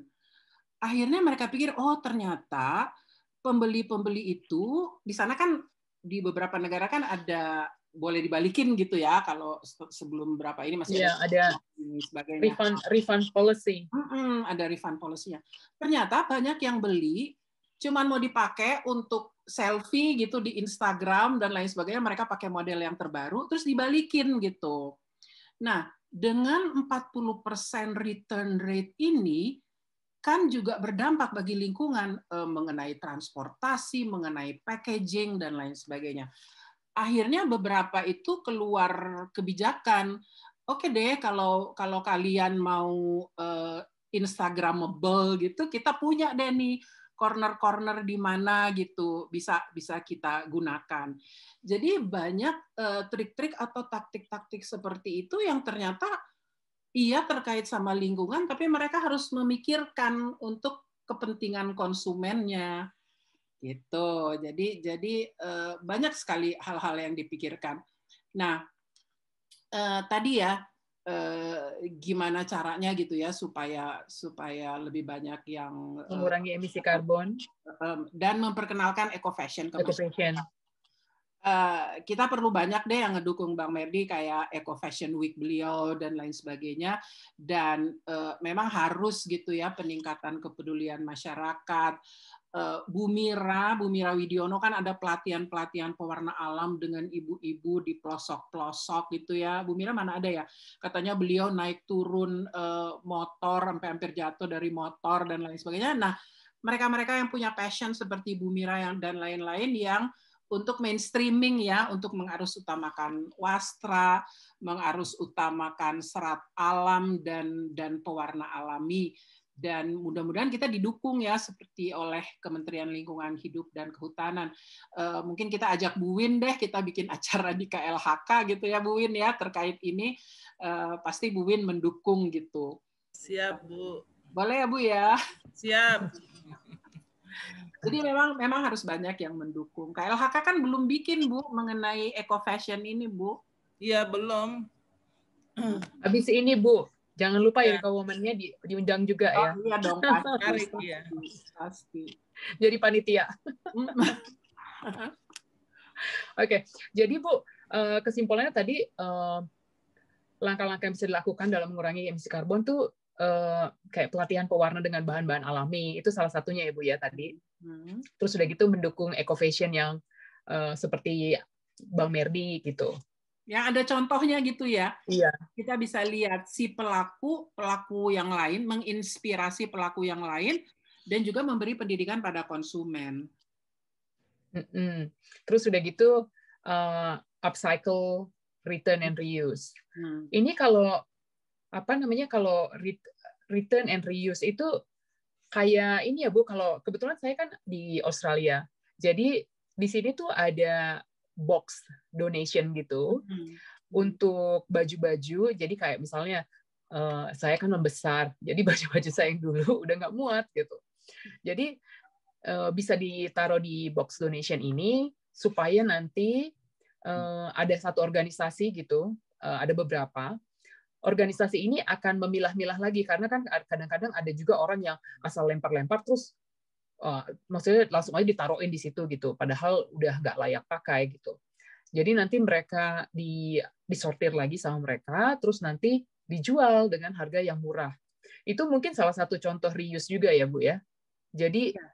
akhirnya mereka pikir oh ternyata pembeli-pembeli itu di sana kan di beberapa negara kan ada boleh dibalikin gitu ya kalau sebelum berapa ini masih yeah, ada, sebagainya. refund refund policy. Hmm, ada refund policy-nya. Ternyata banyak yang beli cuman mau dipakai untuk selfie gitu di Instagram dan lain sebagainya mereka pakai model yang terbaru terus dibalikin gitu. Nah, dengan 40% return rate ini kan juga berdampak bagi lingkungan eh, mengenai transportasi, mengenai packaging dan lain sebagainya. Akhirnya beberapa itu keluar kebijakan. Oke deh kalau kalau kalian mau eh, Instagramable gitu, kita punya deh nih corner-corner di mana gitu bisa bisa kita gunakan. Jadi banyak eh, trik-trik atau taktik-taktik seperti itu yang ternyata iya terkait sama lingkungan, tapi mereka harus memikirkan untuk kepentingan konsumennya gitu. Jadi jadi eh, banyak sekali hal-hal yang dipikirkan. Nah eh, tadi ya eh, gimana caranya gitu ya supaya supaya lebih banyak yang mengurangi emisi karbon dan memperkenalkan eco fashion ke eco fashion. Uh, kita perlu banyak deh yang ngedukung Bang Merdi kayak Eco Fashion Week beliau dan lain sebagainya dan uh, memang harus gitu ya peningkatan kepedulian masyarakat uh, Bu Mira, Bu Mira Widiono kan ada pelatihan-pelatihan pewarna alam dengan ibu-ibu di pelosok-pelosok gitu ya. Bu Mira mana ada ya? Katanya beliau naik turun motor sampai hampir jatuh dari motor dan lain sebagainya. Nah, mereka-mereka yang punya passion seperti Bu Mira yang dan lain-lain yang untuk mainstreaming ya, untuk mengarus utamakan wastra, mengarus utamakan serat alam dan dan pewarna alami dan mudah-mudahan kita didukung ya seperti oleh Kementerian Lingkungan Hidup dan Kehutanan. Uh, mungkin kita ajak Bu Win deh, kita bikin *laughs* acara di KLHK gitu ya Bu Win ya terkait ini. Uh, pasti Bu Win mendukung gitu. Siap Bu. Boleh ya Bu ya? Siap. Jadi memang memang harus banyak yang mendukung. KLHK kan belum bikin Bu mengenai eco fashion ini Bu. Iya belum. *clears throat* Habis ini Bu, Jangan lupa ya, ya woman-nya di, diundang juga oh, ya. Iya dong, pasti. *laughs* ya. pasti. Jadi panitia. *laughs* Oke, okay. jadi Bu, eh, kesimpulannya tadi eh, langkah-langkah yang bisa dilakukan dalam mengurangi emisi karbon tuh eh, kayak pelatihan pewarna dengan bahan-bahan alami itu salah satunya ya Bu ya tadi. Hmm. Terus sudah gitu mendukung eco fashion yang seperti Bang Merdi gitu. Yang ada contohnya gitu ya. Iya. Kita bisa lihat si pelaku, pelaku yang lain, menginspirasi pelaku yang lain, dan juga memberi pendidikan pada konsumen. Mm-mm. Terus sudah gitu, uh, upcycle, return and reuse. Hmm. Ini kalau apa namanya kalau return and reuse itu kayak ini ya Bu, kalau kebetulan saya kan di Australia. Jadi di sini tuh ada box donation gitu hmm. untuk baju-baju. Jadi kayak misalnya uh, saya kan membesar, jadi *laughs* baju-baju saya yang dulu udah nggak muat gitu. Jadi uh, bisa ditaruh di box donation ini supaya nanti uh, ada satu organisasi gitu, uh, ada beberapa organisasi ini akan memilah-milah lagi. Karena kan kadang-kadang ada juga orang yang asal lempar-lempar terus uh, maksudnya langsung aja ditaruhin di situ gitu padahal udah nggak layak pakai gitu. Jadi nanti mereka di disortir lagi sama mereka terus nanti dijual dengan harga yang murah. Itu mungkin salah satu contoh reuse juga ya bu ya. Jadi iya.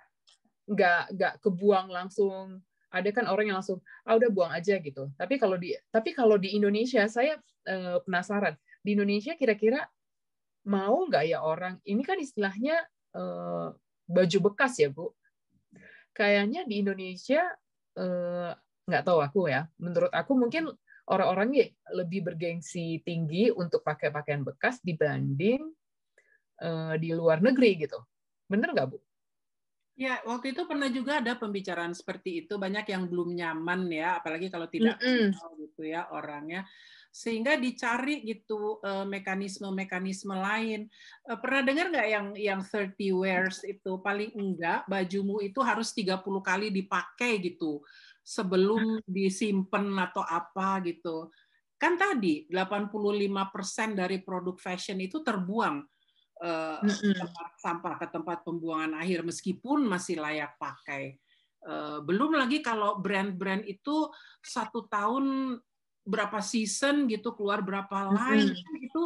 nggak nggak kebuang langsung. Ada kan orang yang langsung ah udah buang aja gitu. Tapi kalau di tapi kalau di Indonesia saya eh, penasaran di Indonesia kira-kira mau nggak ya orang ini kan istilahnya eh, baju bekas ya Bu. Kayaknya di Indonesia eh, nggak tahu aku ya. Menurut aku mungkin orang-orang lebih bergengsi tinggi untuk pakai pakaian bekas dibanding eh, di luar negeri gitu. Bener nggak Bu? Ya, waktu itu pernah juga ada pembicaraan seperti itu. Banyak yang belum nyaman ya, apalagi kalau tidak mm -hmm. gitu ya orangnya sehingga dicari gitu eh, mekanisme-mekanisme lain. Eh, pernah dengar nggak yang yang 30 wears itu paling enggak bajumu itu harus 30 kali dipakai gitu sebelum disimpan atau apa gitu. Kan tadi 85% dari produk fashion itu terbuang uh, tempat sampah ke tempat pembuangan akhir meskipun masih layak pakai. belum lagi kalau brand-brand itu satu tahun berapa season gitu keluar berapa line mm-hmm. itu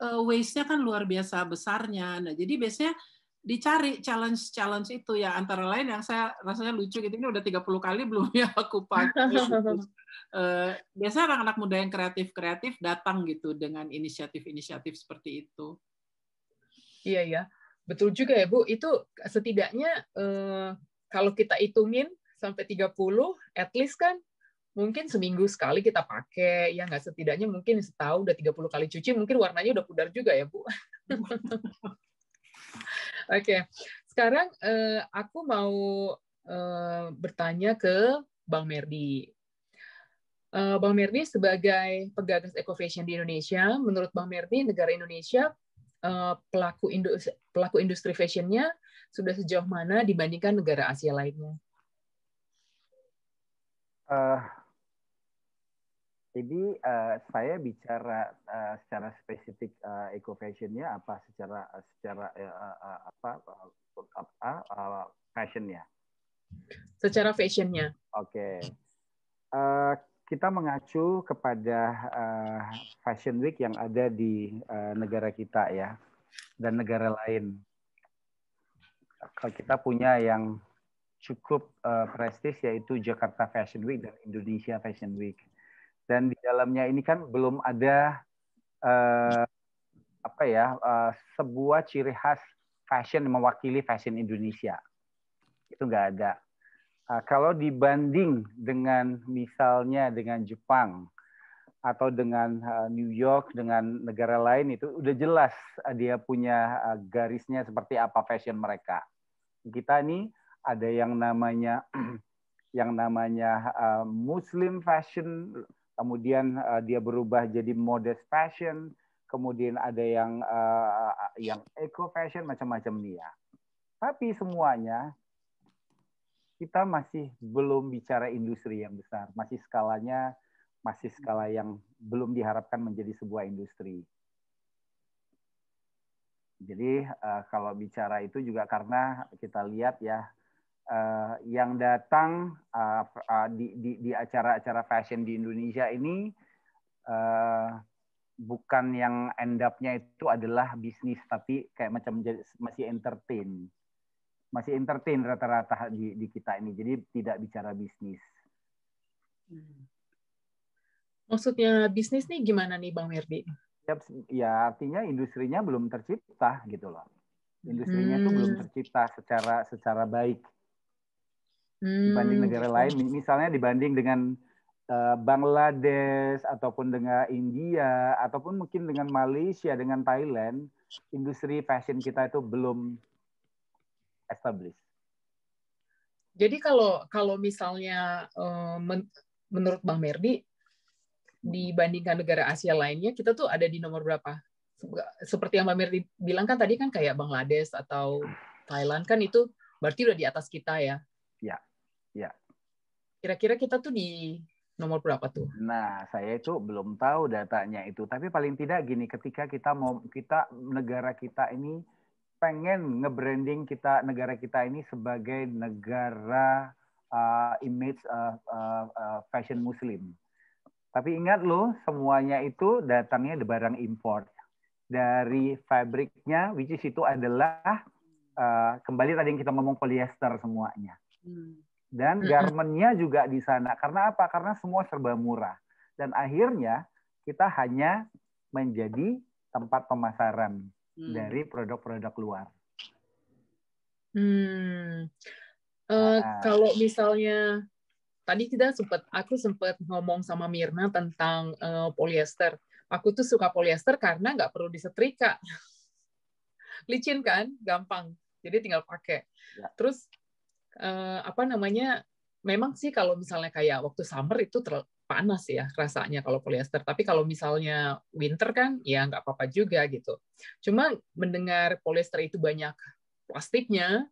uh, waste-nya kan luar biasa besarnya. Nah, jadi biasanya dicari challenge-challenge itu ya antara lain yang saya rasanya lucu gitu ini udah 30 kali belum ya aku pakai. *laughs* Uh, biasa anak-anak muda yang kreatif-kreatif datang gitu dengan inisiatif-inisiatif seperti itu. Iya ya, betul juga ya Bu. Itu setidaknya uh, kalau kita hitungin sampai 30, at least kan mungkin seminggu sekali kita pakai ya nggak setidaknya mungkin setahun udah 30 kali cuci mungkin warnanya udah pudar juga ya Bu. *laughs* Oke, okay. sekarang eh, aku mau eh, bertanya ke Bang Merdi. Eh, Bang Merdi sebagai penggagas eco fashion di Indonesia, menurut Bang Merdi negara Indonesia eh, pelaku industri, pelaku industri fashionnya sudah sejauh mana dibandingkan negara Asia lainnya? Uh, jadi uh, saya bicara uh, secara spesifik uh, eco fashionnya apa secara secara uh, uh, apa apa uh, fashionnya? Secara fashionnya. Oke. Okay. Uh, kita mengacu kepada uh, Fashion Week yang ada di uh, negara kita ya dan negara lain. Kalau kita punya yang cukup uh, prestis yaitu Jakarta Fashion Week dan Indonesia Fashion Week. Dan di dalamnya ini kan belum ada uh, apa ya uh, sebuah ciri khas fashion mewakili fashion Indonesia. Itu nggak ada. Uh, kalau dibanding dengan misalnya dengan Jepang atau dengan New York dengan negara lain itu udah jelas dia punya garisnya seperti apa fashion mereka. Kita ini ada yang namanya *clears throat* yang namanya Muslim fashion, kemudian uh, dia berubah jadi modest fashion, kemudian ada yang uh, yang eco fashion macam-macam nih ya. Tapi semuanya kita masih belum bicara industri yang besar, masih skalanya masih skala yang belum diharapkan menjadi sebuah industri. Jadi uh, kalau bicara itu juga karena kita lihat ya uh, yang datang uh, uh, di, di, di acara-acara fashion di Indonesia ini uh, bukan yang end up-nya itu adalah bisnis tapi kayak macam masih entertain. Masih entertain rata-rata di, di kita ini. Jadi tidak bicara bisnis. Hmm. Maksudnya bisnis nih gimana nih Bang Merdi? Ya, ya artinya industrinya belum tercipta gitu loh. Industrinya itu hmm. belum tercipta secara secara baik hmm. dibanding negara lain. Misalnya dibanding dengan uh, Bangladesh ataupun dengan India ataupun mungkin dengan Malaysia dengan Thailand, industri fashion kita itu belum established. Jadi kalau kalau misalnya uh, men menurut Bang Merdi dibandingkan negara Asia lainnya, kita tuh ada di nomor berapa? Seperti yang Mbak Mirti bilang kan tadi kan kayak Bangladesh atau Thailand kan itu berarti udah di atas kita ya. Kira-kira kita tuh di nomor berapa tuh? Nah, saya itu belum tahu datanya itu. Tapi paling tidak gini, ketika kita mau kita negara kita ini pengen nge-branding kita negara kita ini sebagai negara uh, image uh, uh, uh, fashion muslim tapi ingat loh, semuanya itu datangnya dari barang import. Dari fabriknya, which is itu adalah uh, kembali tadi yang kita ngomong polyester semuanya. Hmm. Dan garmentnya juga di sana. Karena apa? Karena semua serba murah. Dan akhirnya kita hanya menjadi tempat pemasaran hmm. dari produk-produk luar. Hmm. Uh, nah, kalau misalnya tadi kita sempat aku sempat ngomong sama Mirna tentang uh, polyester. Aku tuh suka polyester karena nggak perlu disetrika. *laughs* Licin kan, gampang. Jadi tinggal pakai. Ya. Terus uh, apa namanya? Memang sih kalau misalnya kayak waktu summer itu terlalu panas ya rasanya kalau polyester. Tapi kalau misalnya winter kan ya nggak apa-apa juga gitu. Cuma mendengar polyester itu banyak plastiknya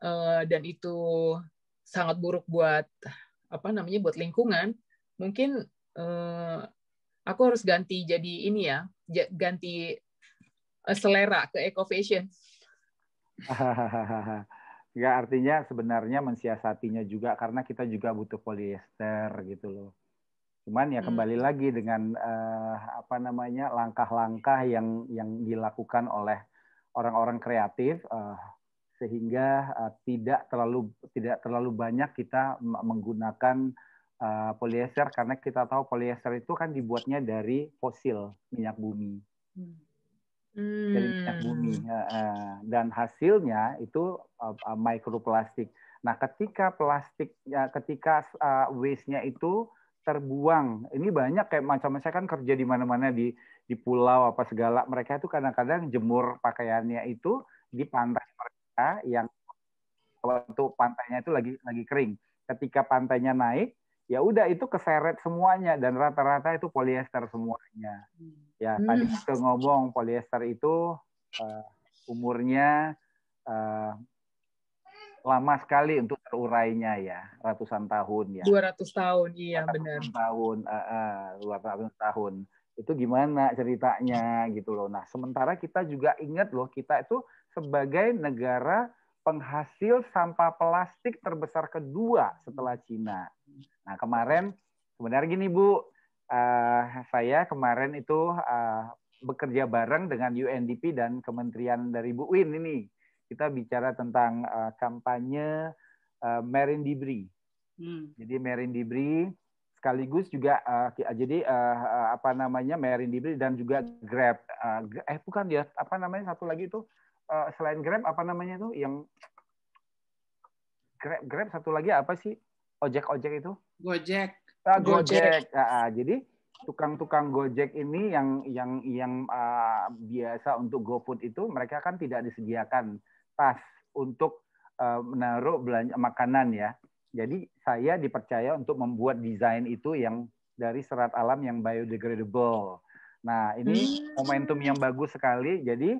uh, dan itu sangat buruk buat apa namanya buat lingkungan, mungkin eh, aku harus ganti jadi ini ya, ganti selera ke eco fashion. *laughs* Ya artinya sebenarnya mensiasatinya juga karena kita juga butuh polyester gitu loh. Cuman ya kembali hmm. lagi dengan uh, apa namanya langkah-langkah yang yang dilakukan oleh orang-orang kreatif. Uh, sehingga uh, tidak terlalu tidak terlalu banyak kita menggunakan uh, polyester karena kita tahu polyester itu kan dibuatnya dari fosil minyak bumi. Hmm. Dari minyak bumi uh, dan hasilnya itu uh, uh, mikroplastik. Nah, ketika plastik ya, ketika uh, waste-nya itu terbuang. Ini banyak kayak macam saya kan kerja di mana-mana di di pulau apa segala. Mereka itu kadang-kadang jemur pakaiannya itu di pantai yang waktu pantainya itu lagi lagi kering. Ketika pantainya naik, ya udah itu keseret semuanya dan rata-rata itu polyester semuanya. Ya hmm. tadi kita ngomong polyester itu uh, umurnya uh, lama sekali untuk terurainya ya, ratusan tahun ya. 200 tahun, iya benar. tahun, uh, uh, 200 tahun. Itu gimana ceritanya gitu loh. Nah, sementara kita juga ingat loh, kita itu sebagai negara penghasil sampah plastik terbesar kedua setelah Cina. Nah kemarin sebenarnya gini Bu, uh, saya kemarin itu uh, bekerja bareng dengan UNDP dan Kementerian dari Bu Win ini. Kita bicara tentang uh, kampanye uh, Marine Debris. Hmm. Jadi Marine Debris sekaligus juga uh, jadi uh, apa namanya Marine Debris dan juga Grab. Uh, eh bukan ya, apa namanya satu lagi itu uh, selain Grab apa namanya itu yang Grab Grab satu lagi apa sih? Ojek-ojek itu? Gojek. Ah, Gojek. Gojek. Ah, ah, jadi tukang-tukang Gojek ini yang yang yang uh, biasa untuk GoFood itu mereka kan tidak disediakan tas untuk uh, menaruh belanja makanan ya. Jadi saya dipercaya untuk membuat desain itu yang dari serat alam yang biodegradable. Nah, ini hmm. momentum yang bagus sekali. Jadi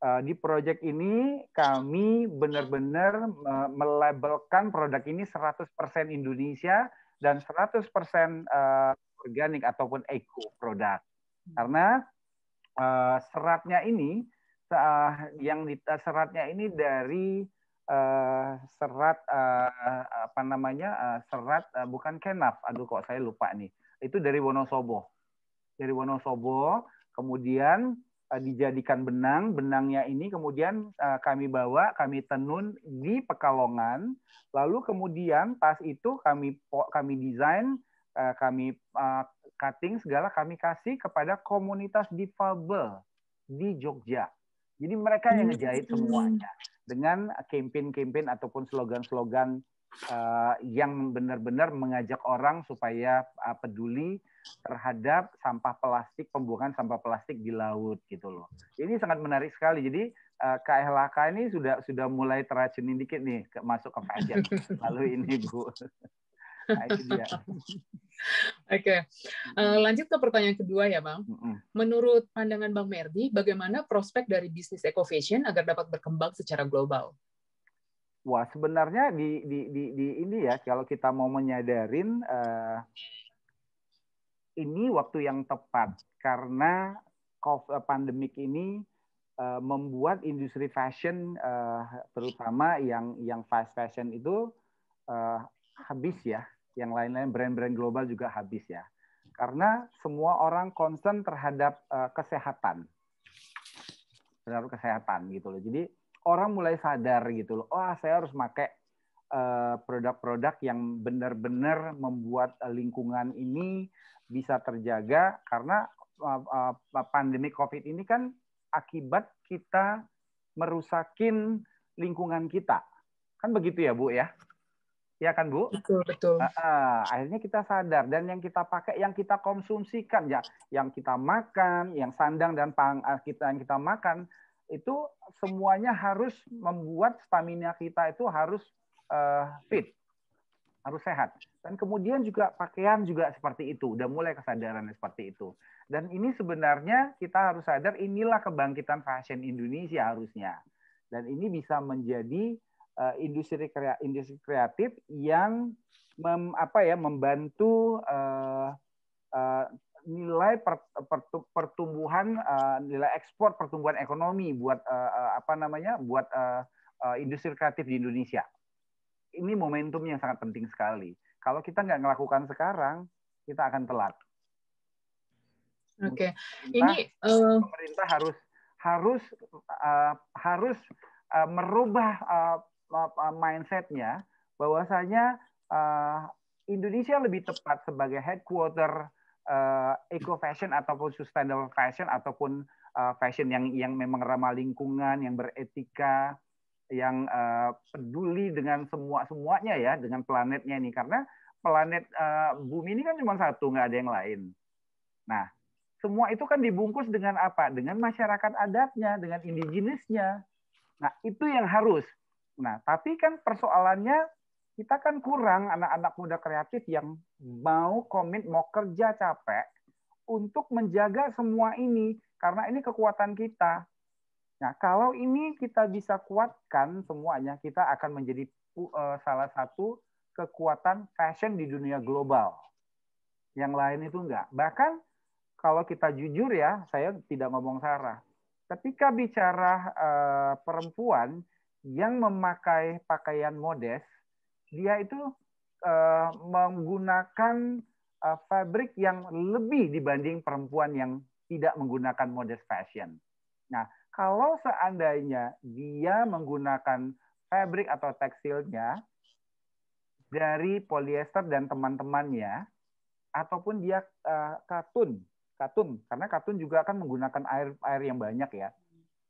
uh, di proyek ini kami benar-benar uh, melabelkan produk ini 100% Indonesia dan 100% uh, organik ataupun eco produk. Karena uh, seratnya ini uh, yang seratnya ini dari serat apa namanya serat bukan kenaf. Aduh kok saya lupa nih. Itu dari Wonosobo. Dari Wonosobo. Kemudian dijadikan benang benangnya ini kemudian uh, kami bawa kami tenun di Pekalongan. Lalu kemudian tas itu kami kami desain uh, kami uh, cutting segala kami kasih kepada komunitas difabel di Jogja. Jadi mereka yang ngejahit semuanya dengan campaign-campaign ataupun slogan-slogan uh, yang benar-benar mengajak orang supaya uh, peduli terhadap sampah plastik, pembuangan sampah plastik di laut gitu loh. Ini sangat menarik sekali. Jadi eh, KLHK ini sudah sudah mulai teracunin dikit nih masuk ke fashion. *laughs* Lalu ini Bu. Nah, itu dia. Oke, okay. uh, eh, lanjut ke pertanyaan kedua ya, Bang. Menurut pandangan Bang Merdi, bagaimana prospek dari bisnis eco fashion agar dapat berkembang secara global? Wah, sebenarnya di di di, di ini ya, kalau kita mau menyadarin uh, ini waktu yang tepat karena COVID, pandemik ini uh, membuat industri fashion, uh, terutama yang yang fast fashion itu habis ya yang lain-lain brand-brand global juga habis ya. Karena semua orang concern terhadap kesehatan. Terhadap kesehatan gitu loh. Jadi orang mulai sadar gitu loh. Oh, saya harus pakai uh, produk-produk yang benar-benar membuat lingkungan ini bisa terjaga karena uh, uh, pandemi Covid ini kan akibat kita merusakin lingkungan kita. Kan begitu ya, Bu ya? Ya kan Bu? Betul betul. Uh, uh, akhirnya kita sadar dan yang kita pakai, yang kita konsumsikan ya, yang kita makan, yang sandang dan pang uh, kita yang kita makan itu semuanya harus membuat stamina kita itu harus uh, fit, harus sehat. Dan kemudian juga pakaian juga seperti itu, udah mulai kesadaran seperti itu. Dan ini sebenarnya kita harus sadar inilah kebangkitan fashion Indonesia harusnya. Dan ini bisa menjadi uh, industri kreatif, industri kreatif yang mem, apa ya membantu uh, uh, nilai per, per, pertumbuhan uh, nilai ekspor pertumbuhan ekonomi buat uh, apa namanya buat uh, uh, industri kreatif di Indonesia. Ini momentum yang sangat penting sekali. Kalau kita nggak melakukan sekarang, kita akan telat. Oke, okay. ini uh... pemerintah harus harus uh, harus uh, merubah uh, mindsetnya bahwasanya uh, Indonesia lebih tepat sebagai headquarter uh, eco fashion ataupun sustainable fashion ataupun uh, fashion yang yang memang ramah lingkungan, yang beretika, yang uh, peduli dengan semua semuanya ya dengan planetnya ini karena planet uh, bumi ini kan cuma satu nggak ada yang lain. Nah semua itu kan dibungkus dengan apa? Dengan masyarakat adatnya, dengan indigenisnya. Nah itu yang harus Nah, tapi kan persoalannya kita kan kurang anak-anak muda kreatif yang mau komit, mau kerja capek untuk menjaga semua ini karena ini kekuatan kita. Nah, kalau ini kita bisa kuatkan semuanya, kita akan menjadi uh, salah satu kekuatan fashion di dunia global. Yang lain itu enggak. Bahkan kalau kita jujur ya, saya tidak ngomong Sarah. Ketika bicara uh, perempuan, yang memakai pakaian modest, dia itu uh, menggunakan uh, fabrik yang lebih dibanding perempuan yang tidak menggunakan modest fashion. Nah, kalau seandainya dia menggunakan fabrik atau tekstilnya dari polyester dan teman-temannya ataupun dia uh, katun, katun karena katun juga akan menggunakan air air yang banyak ya.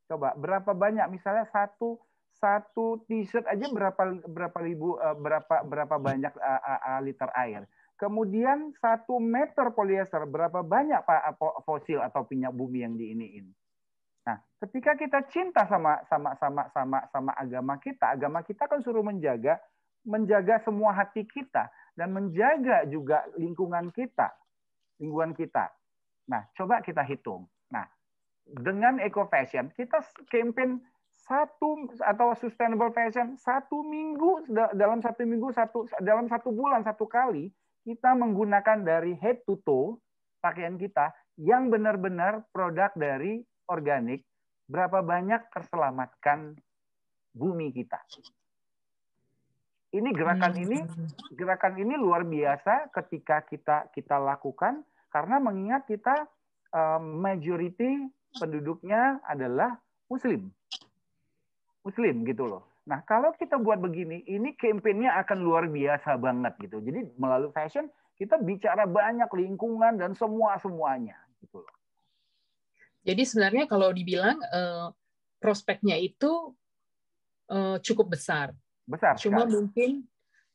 Coba berapa banyak misalnya satu satu t-shirt aja berapa berapa ribu uh, berapa berapa banyak uh, uh, liter air. Kemudian satu meter polyester berapa banyak pak fosil atau minyak bumi yang diiniin. Nah, ketika kita cinta sama sama sama sama sama agama kita, agama kita kan suruh menjaga menjaga semua hati kita dan menjaga juga lingkungan kita, lingkungan kita. Nah, coba kita hitung. Nah, dengan eco fashion kita campaign satu atau sustainable fashion satu minggu dalam satu minggu satu dalam satu bulan satu kali kita menggunakan dari head to toe pakaian kita yang benar-benar produk dari organik berapa banyak terselamatkan bumi kita ini gerakan hmm. ini gerakan ini luar biasa ketika kita kita lakukan karena mengingat kita um, majority penduduknya adalah muslim Muslim gitu loh. Nah kalau kita buat begini, ini kampanyenya akan luar biasa banget gitu. Jadi melalui fashion kita bicara banyak lingkungan dan semua semuanya gitu loh. Jadi sebenarnya kalau dibilang uh, prospeknya itu uh, cukup besar. Besar. Cuma sekali. mungkin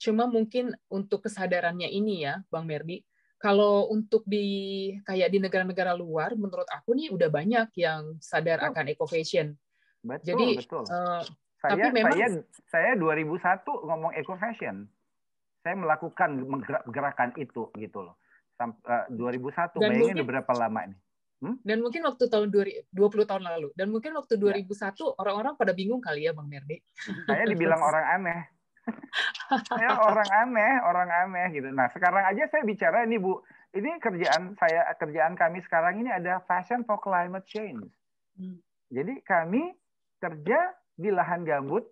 cuma mungkin untuk kesadarannya ini ya, Bang Merdi. Kalau untuk di kayak di negara-negara luar, menurut aku nih udah banyak yang sadar akan eco fashion Betul, Jadi, betul. Uh, saya, tapi memang saya, saya 2001 ngomong eco fashion. Saya melakukan gerakan itu gitu loh. Sampai, uh, 2001, dan bayangin mungkin, berapa lama ini. Hmm? Dan mungkin waktu tahun 20 tahun lalu. Dan mungkin waktu 2001 ya. orang-orang pada bingung kali ya Bang Merdi. Saya dibilang orang aneh. *laughs* saya orang aneh, orang aneh gitu. Nah, sekarang aja saya bicara ini Bu, ini kerjaan saya kerjaan kami sekarang ini ada fashion for climate change. Hmm. Jadi kami kerja di lahan gambut,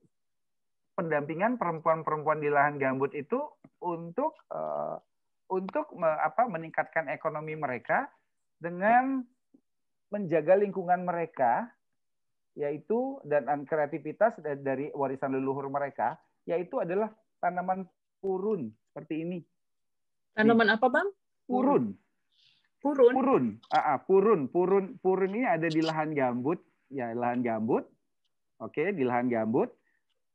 pendampingan perempuan-perempuan di lahan gambut itu untuk uh, untuk me, apa meningkatkan ekonomi mereka dengan menjaga lingkungan mereka yaitu dan kreativitas dari warisan leluhur mereka yaitu adalah tanaman purun seperti ini. Tanaman apa, Bang? Purun. Purun. Purun. Ah, ah, purun. Purun. Purun ini ada di lahan gambut, ya lahan gambut Oke, di lahan gambut.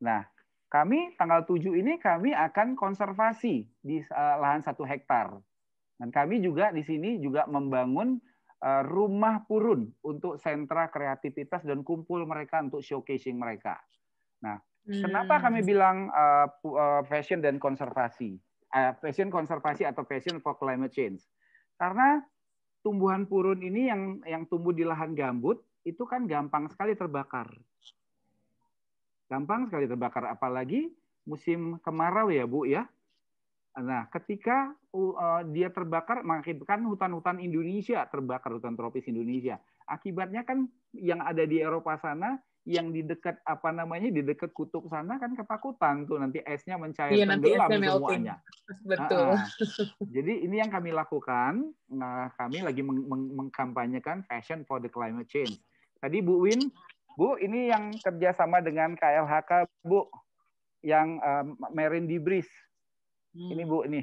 Nah, kami tanggal 7 ini kami akan konservasi di uh, lahan satu hektar. Dan kami juga di sini juga membangun rumah purun untuk sentra kreativitas dan kumpul mereka untuk showcasing mereka. Nah, hmm. kenapa kami bilang uh, uh, fashion dan konservasi? Uh, fashion konservasi atau fashion for climate change? Karena tumbuhan purun ini yang yang tumbuh di lahan gambut itu kan gampang sekali terbakar. Gampang sekali terbakar, apalagi musim kemarau ya Bu ya. Nah, ketika uh, dia terbakar, mengakibatkan hutan-hutan Indonesia terbakar, hutan tropis Indonesia. Akibatnya kan yang ada di Eropa sana, yang di dekat apa namanya di dekat kutub sana kan ketakutan tuh nanti esnya mencair iya, tenggelam semuanya. *laughs* Betul. Nah, jadi ini yang kami lakukan. Nah, kami lagi meng meng mengkampanyekan fashion for the climate change. Tadi Bu Win Bu, ini yang kerjasama dengan KLHK, Bu, yang um, Marine Debris. Hmm. Ini Bu, ini.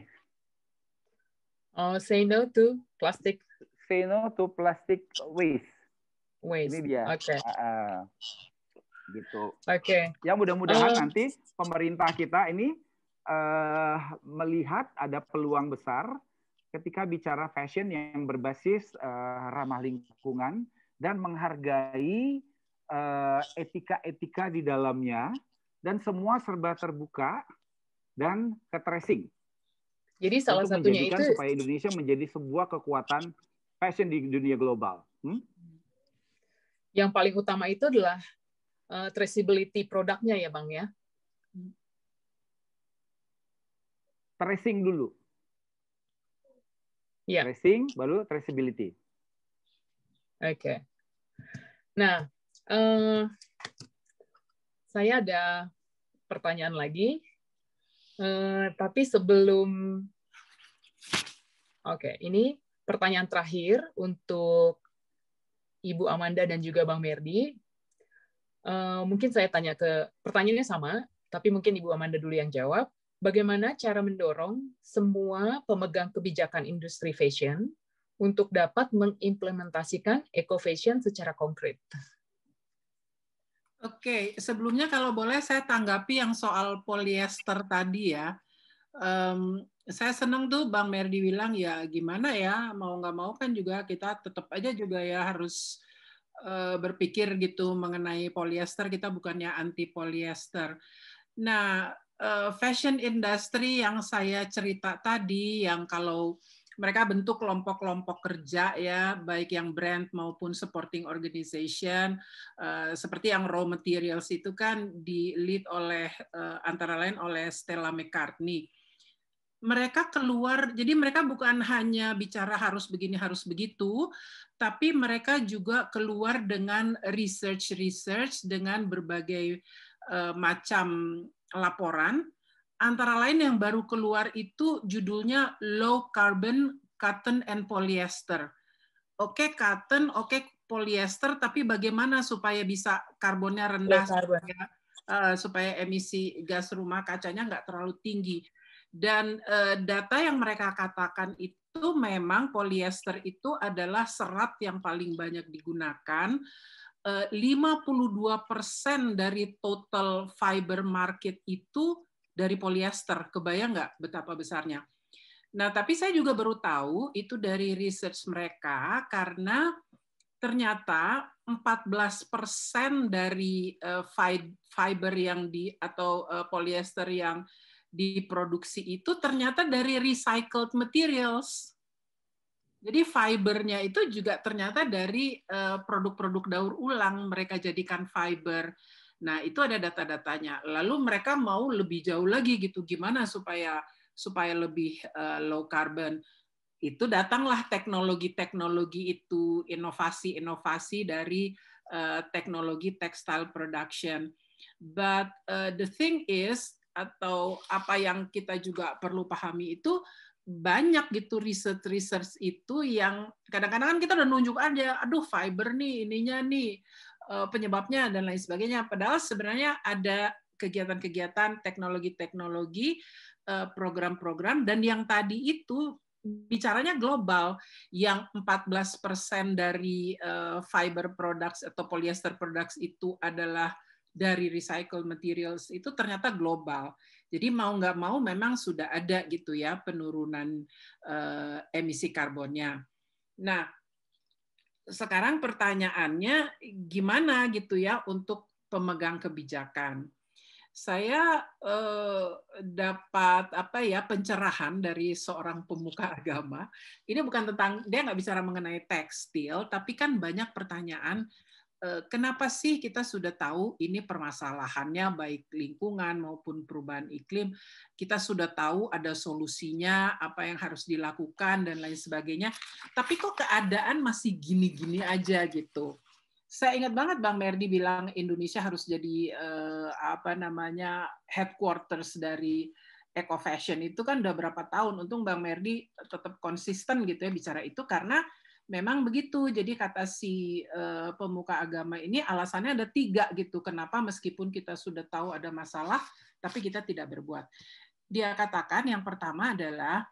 Oh, say no to plastic. Say no to plastic waste. Waste. Ini dia. Oke. Okay. Uh, gitu. Oke. Okay. Yang mudah-mudahan uh, nanti pemerintah kita ini uh, melihat ada peluang besar ketika bicara fashion yang berbasis uh, ramah lingkungan dan menghargai etika-etika di dalamnya dan semua serba terbuka dan ke tracing. Jadi salah Untuk satunya itu supaya Indonesia menjadi sebuah kekuatan fashion di dunia global. Hmm? Yang paling utama itu adalah uh, traceability produknya ya, Bang ya. Tracing dulu. Ya. Tracing baru traceability. Oke. Okay. Nah, Uh, saya ada pertanyaan lagi, uh, tapi sebelum, oke, okay, ini pertanyaan terakhir untuk Ibu Amanda dan juga Bang Merdi. Uh, mungkin saya tanya ke pertanyaannya sama, tapi mungkin Ibu Amanda dulu yang jawab. bagaimana cara mendorong semua pemegang kebijakan industri fashion untuk dapat mengimplementasikan eco fashion secara konkret. Oke, sebelumnya kalau boleh saya tanggapi yang soal polyester tadi ya. Um, saya senang tuh Bang Merdi bilang ya gimana ya mau nggak mau kan juga kita tetap aja juga ya harus uh, berpikir gitu mengenai polyester kita bukannya anti polyester. Nah, uh, fashion industry yang saya cerita tadi yang kalau mereka bentuk kelompok-kelompok kerja ya, baik yang brand maupun supporting organization, uh, seperti yang raw materials itu kan di lead oleh uh, antara lain oleh Stella McCartney. Mereka keluar, jadi mereka bukan hanya bicara harus begini harus begitu, tapi mereka juga keluar dengan research-research dengan berbagai uh, macam laporan antara lain yang baru keluar itu judulnya Low Carbon Cotton and Polyester. Oke, okay, cotton, oke okay, polyester, tapi bagaimana supaya bisa karbonnya rendah supaya, uh, supaya emisi gas rumah kacanya nggak terlalu tinggi. Dan uh, data yang mereka katakan itu memang polyester itu adalah serat yang paling banyak digunakan. 52% eh, dari total fiber market itu dari polyester. Kebayang nggak betapa besarnya? Nah, tapi saya juga baru tahu itu dari research mereka karena ternyata 14% dari uh, fiber yang di atau uh, polyester yang diproduksi itu ternyata dari recycled materials. Jadi fibernya itu juga ternyata dari uh, produk-produk daur ulang mereka jadikan fiber. Nah, itu ada data-datanya. Lalu mereka mau lebih jauh lagi gitu, gimana supaya supaya lebih uh, low carbon. Itu datanglah teknologi-teknologi itu, inovasi-inovasi dari uh, teknologi textile production. But uh, the thing is atau apa yang kita juga perlu pahami itu banyak gitu research-research itu yang kadang-kadang kan kita udah nunjuk aja, aduh fiber nih ininya nih penyebabnya dan lain sebagainya. Padahal sebenarnya ada kegiatan-kegiatan teknologi-teknologi eh, program-program dan yang tadi itu bicaranya global yang 14% dari eh, fiber products atau polyester products itu adalah dari recycled materials itu ternyata global. Jadi mau nggak mau memang sudah ada gitu ya penurunan emisi karbonnya. Nah, sekarang pertanyaannya gimana gitu ya untuk pemegang kebijakan. Saya eh, dapat apa ya pencerahan dari seorang pemuka agama. Ini bukan tentang dia nggak bicara mengenai tekstil, tapi kan banyak pertanyaan kenapa sih kita sudah tahu ini permasalahannya baik lingkungan maupun perubahan iklim? Kita sudah tahu ada solusinya apa yang harus dilakukan dan lain sebagainya. Tapi kok keadaan masih gini-gini aja gitu? Saya ingat banget Bang Merdi bilang Indonesia harus jadi eh, apa namanya headquarters dari eco fashion. Itu kan udah berapa tahun. Untung Bang Merdi tetap konsisten gitu ya bicara itu karena memang begitu. Jadi kata si uh, pemuka agama ini alasannya ada tiga gitu. Kenapa meskipun kita sudah tahu ada masalah, tapi kita tidak berbuat. Dia katakan yang pertama adalah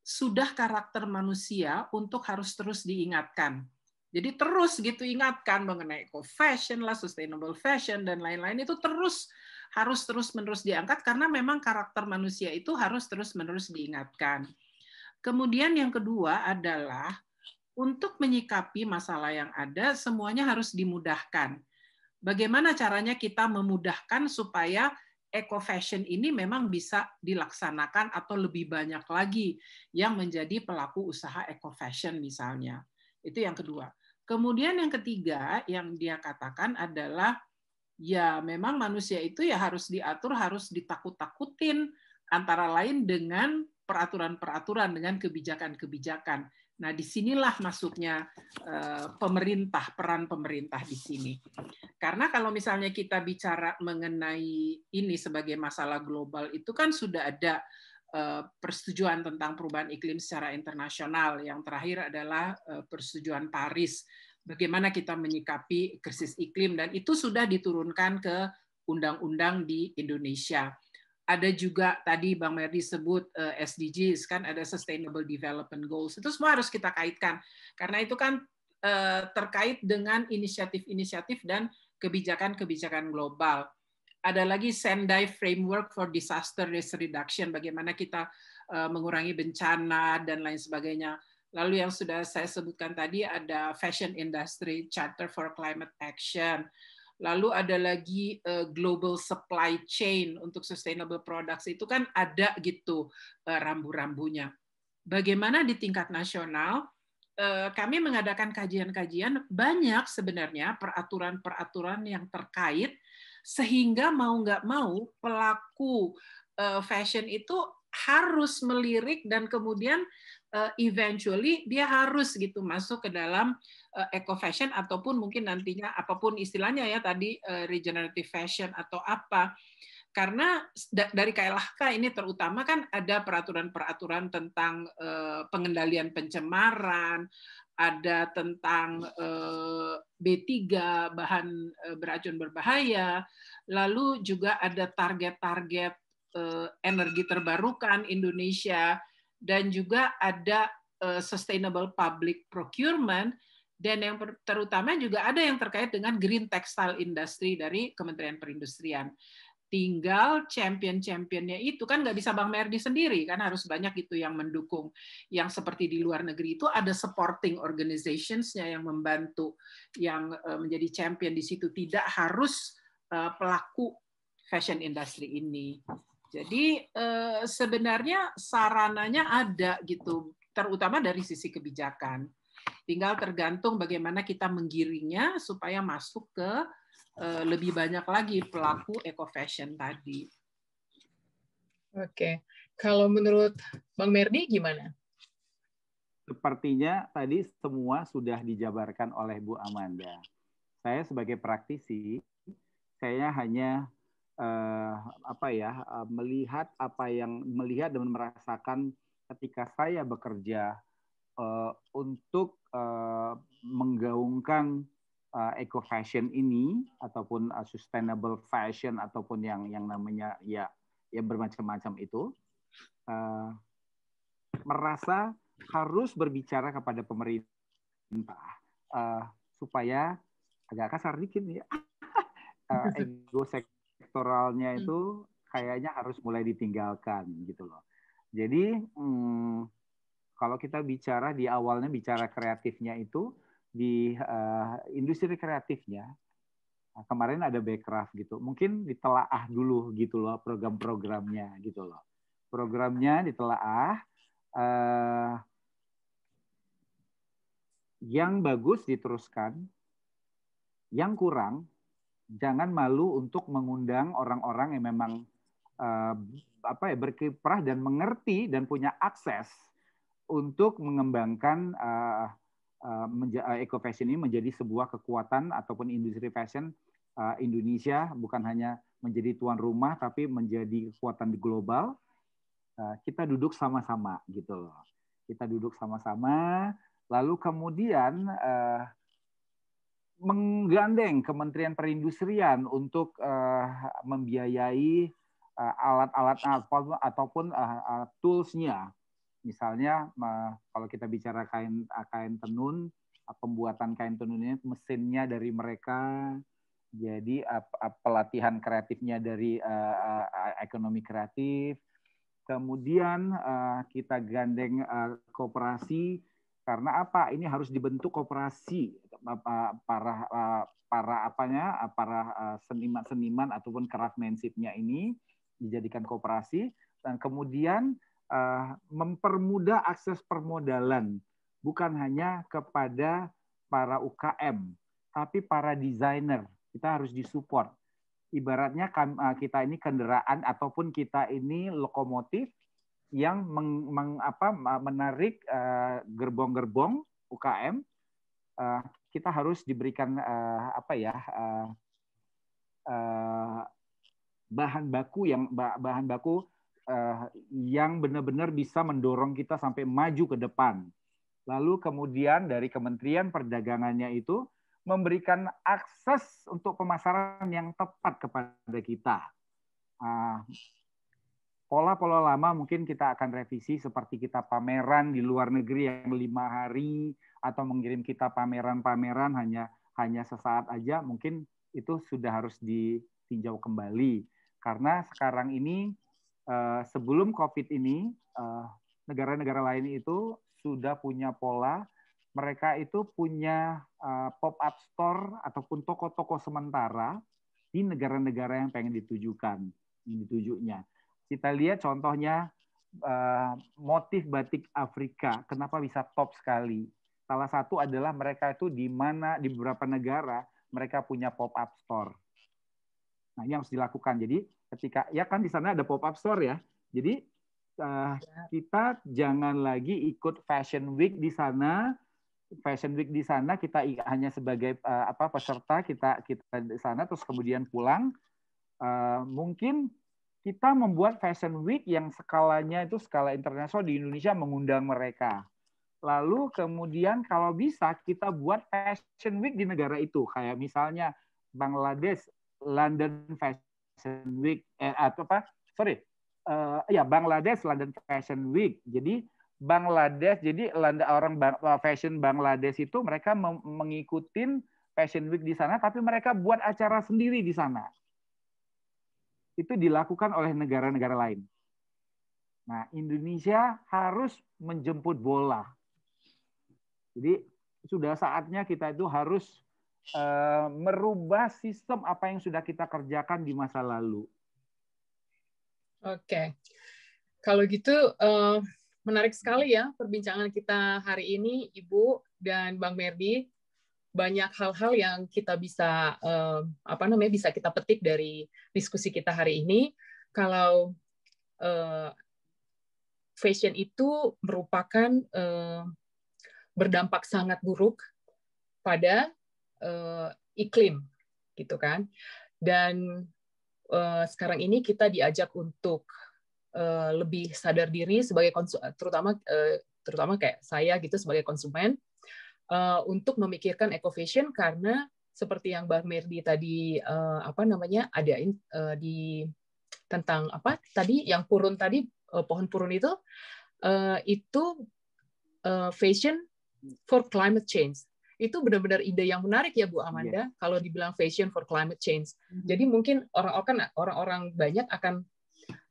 sudah karakter manusia untuk harus terus diingatkan. Jadi terus gitu ingatkan mengenai eco fashion lah, sustainable fashion dan lain-lain itu terus harus terus menerus diangkat karena memang karakter manusia itu harus terus menerus diingatkan. Kemudian yang kedua adalah untuk menyikapi masalah yang ada, semuanya harus dimudahkan. Bagaimana caranya kita memudahkan supaya eco fashion ini memang bisa dilaksanakan atau lebih banyak lagi yang menjadi pelaku usaha eco fashion misalnya. Itu yang kedua. Kemudian yang ketiga yang dia katakan adalah ya memang manusia itu ya harus diatur, harus ditakut-takutin antara lain dengan peraturan-peraturan dengan kebijakan-kebijakan. Nah, di sinilah masuknya eh, pemerintah, peran pemerintah di sini. Karena kalau misalnya kita bicara mengenai ini sebagai masalah global, itu kan sudah ada eh, persetujuan tentang perubahan iklim secara internasional. Yang terakhir adalah eh, persetujuan Paris. Bagaimana kita menyikapi krisis iklim dan itu sudah diturunkan ke undang-undang di Indonesia. Ada juga tadi Bang Merdi sebut eh, SDGs kan ada Sustainable Development Goals itu semua harus kita kaitkan karena itu kan uh, terkait dengan inisiatif-inisiatif dan kebijakan-kebijakan global. Ada lagi Sendai Framework for Disaster Risk Reduction bagaimana kita uh, mengurangi bencana dan lain sebagainya. Lalu yang sudah saya sebutkan tadi ada Fashion Industry Charter for Climate Action Lalu ada lagi uh, global supply chain untuk sustainable products itu kan ada gitu uh, rambu-rambunya. Bagaimana di tingkat nasional uh, kami mengadakan kajian-kajian banyak sebenarnya peraturan-peraturan yang terkait sehingga mau nggak mau pelaku fashion itu harus melirik dan kemudian eventually dia harus gitu masuk ke dalam uh, eco fashion ataupun mungkin nantinya apa pun istilahnya ya tadi uh, regenerative fashion atau apa. Karena dari KLHK ini terutama kan ada peraturan-peraturan tentang pengendalian pencemaran, ada tentang B3 bahan beracun berbahaya, lalu juga ada target-target energi terbarukan Indonesia dan juga ada sustainable public procurement dan yang terutama juga ada yang terkait dengan green textile industry dari Kementerian Perindustrian. Tinggal champion-championnya itu kan nggak bisa Bang Merdi sendiri kan harus banyak itu yang mendukung. Yang seperti di luar negeri itu ada supporting organizations-nya yang membantu, yang eh, menjadi champion di situ tidak harus eh, pelaku fashion industry ini. Jadi eh, sebenarnya sarananya ada gitu, terutama dari sisi kebijakan Tinggal tergantung bagaimana kita menggiringnya supaya masuk ke eh, lebih banyak lagi pelaku eco fashion tadi. Oke, kalau menurut Bang Merdi gimana? Sepertinya tadi semua sudah dijabarkan oleh Bu Amanda. Saya sebagai praktisi, saya hanya uh, apa ya uh, melihat apa yang melihat dan merasakan ketika saya bekerja uh, untuk uh, menggaungkan uh, eco fashion ini ataupun uh, sustainable fashion ataupun yang yang namanya ya ya bermacam-macam itu uh, merasa harus berbicara kepada pemerintah uh, supaya agak kasar dikit ya uh, *laughs* *laughs* ego sektoralnya itu kayaknya harus mulai ditinggalkan gitu loh. Jadi hmm, kalau kita bicara di awalnya bicara kreatifnya itu di uh, industri kreatifnya nah, kemarin ada backcraft gitu. Mungkin ditelaah dulu gitu loh program-programnya gitu loh. Programnya ditelaah uh, yang bagus diteruskan yang kurang jangan malu untuk mengundang orang-orang yang memang uh, apa ya berkiprah dan mengerti dan punya akses untuk mengembangkan uh, uh, eco fashion ini menjadi sebuah kekuatan ataupun industri fashion uh, Indonesia bukan hanya menjadi tuan rumah tapi menjadi kekuatan di global. Uh, kita duduk sama-sama gitu loh. Kita duduk sama-sama lalu kemudian uh, menggandeng Kementerian Perindustrian untuk uh, membiayai alat-alat uh, ataupun uh, uh, toolsnya Misalnya kalau kita bicara kain kain tenun, pembuatan kain tenunnya mesinnya dari mereka, jadi pelatihan kreatifnya dari ekonomi kreatif. Kemudian kita gandeng kooperasi karena apa? Ini harus dibentuk kooperasi para para apanya para seniman-seniman ataupun craftsmanship-nya ini dijadikan kooperasi dan kemudian mempermudah akses permodalan bukan hanya kepada para UKM tapi para desainer. Kita harus disupport. Ibaratnya eh, kita ini kendaraan ataupun kita ini lokomotif yang meng, meng, apa, menarik gerbong-gerbong UKM uh, kita harus diberikan uh, apa ya uh, uh, bahan baku yang bahan baku uh, yang benar-benar bisa mendorong kita sampai maju ke depan. Lalu kemudian dari Kementerian Perdagangannya itu memberikan akses untuk pemasaran yang tepat kepada kita. Uh, pola-pola lama mungkin kita akan revisi seperti kita pameran di luar negeri yang lima hari atau mengirim kita pameran-pameran hanya hanya sesaat aja mungkin itu sudah harus ditinjau kembali karena sekarang ini eh, sebelum COVID ini eh, negara-negara lain itu sudah punya pola mereka itu punya eh, pop-up store ataupun toko-toko sementara di negara-negara yang pengen ditujukan, ditujunya. Kita lihat contohnya motif batik Afrika, kenapa bisa top sekali? Salah satu adalah mereka itu di mana di beberapa negara mereka punya pop up store. Nah, ini harus dilakukan. Jadi ketika ya kan di sana ada pop up store ya. Jadi uh, kita jangan lagi ikut fashion week di sana. Fashion week di sana kita hanya sebagai uh, apa peserta kita kita di sana terus kemudian pulang. Uh, mungkin kita membuat fashion week yang skalanya itu skala internasional di Indonesia mengundang mereka Lalu kemudian kalau bisa kita buat Fashion Week di negara itu, kayak misalnya Bangladesh London Fashion Week eh, atau apa? Sorry, uh, ya Bangladesh London Fashion Week. Jadi Bangladesh, jadi orang eh, fashion Bangladesh itu mereka mengikuti Fashion Week di sana, tapi mereka buat acara sendiri di sana. Itu dilakukan oleh negara-negara lain. Nah, Indonesia harus menjemput bola jadi sudah saatnya kita itu harus uh, merubah sistem apa yang sudah kita kerjakan di masa lalu. Oke, kalau gitu uh, menarik sekali ya perbincangan kita hari ini, Ibu dan Bang Merdi. Banyak hal-hal yang kita bisa uh, apa namanya bisa kita petik dari diskusi kita hari ini. Kalau fashion itu merupakan berdampak sangat buruk pada uh, iklim gitu kan. Dan uh, sekarang ini kita diajak untuk uh, lebih sadar diri sebagai terutama terutama kayak saya gitu sebagai konsumen untuk memikirkan eco fashion karena seperti yang Mbak Merdi tadi apa namanya ada di tentang apa tadi yang purun tadi uh, pohon purun itu itu fashion for climate change. Itu benar-benar ide yang menarik ya Bu Amanda yeah. kalau dibilang fashion for climate change. Mm-hmm. Jadi mungkin orang-orang orang-orang banyak akan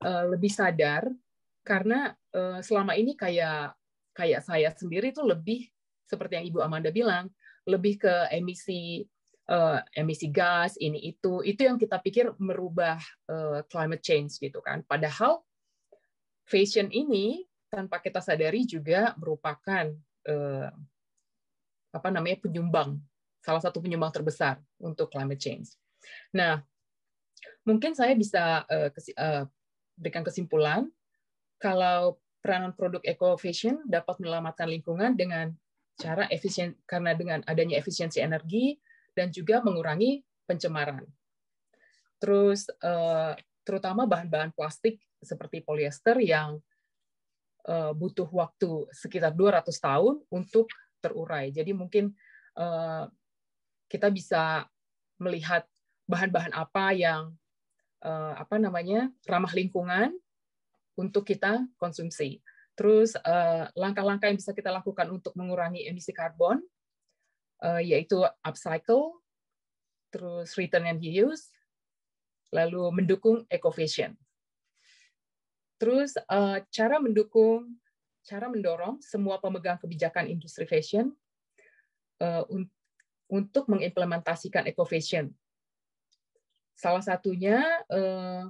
uh, lebih sadar karena uh, selama ini kayak kayak saya sendiri itu lebih seperti yang Ibu Amanda bilang, lebih ke emisi uh, emisi gas ini itu itu yang kita pikir merubah uh, climate change gitu kan. Padahal fashion ini tanpa kita sadari juga merupakan eh, apa namanya penyumbang salah satu penyumbang terbesar untuk climate change. Nah, mungkin saya bisa eh, kesi, eh, berikan kesimpulan kalau peranan produk eco fashion dapat menyelamatkan lingkungan dengan cara efisien karena dengan adanya efisiensi energi dan juga mengurangi pencemaran. Terus terutama bahan-bahan plastik seperti polyester yang uh, butuh waktu sekitar 200 tahun untuk terurai. Jadi mungkin uh, kita bisa melihat bahan-bahan apa yang uh, apa namanya ramah lingkungan untuk kita konsumsi. Terus langkah-langkah yang bisa kita lakukan untuk mengurangi emisi karbon yaitu upcycle, terus return and reuse, lalu mendukung eco fashion. Terus uh, cara mendukung, cara mendorong semua pemegang kebijakan industri fashion uh, un untuk mengimplementasikan eco fashion. Salah satunya uh,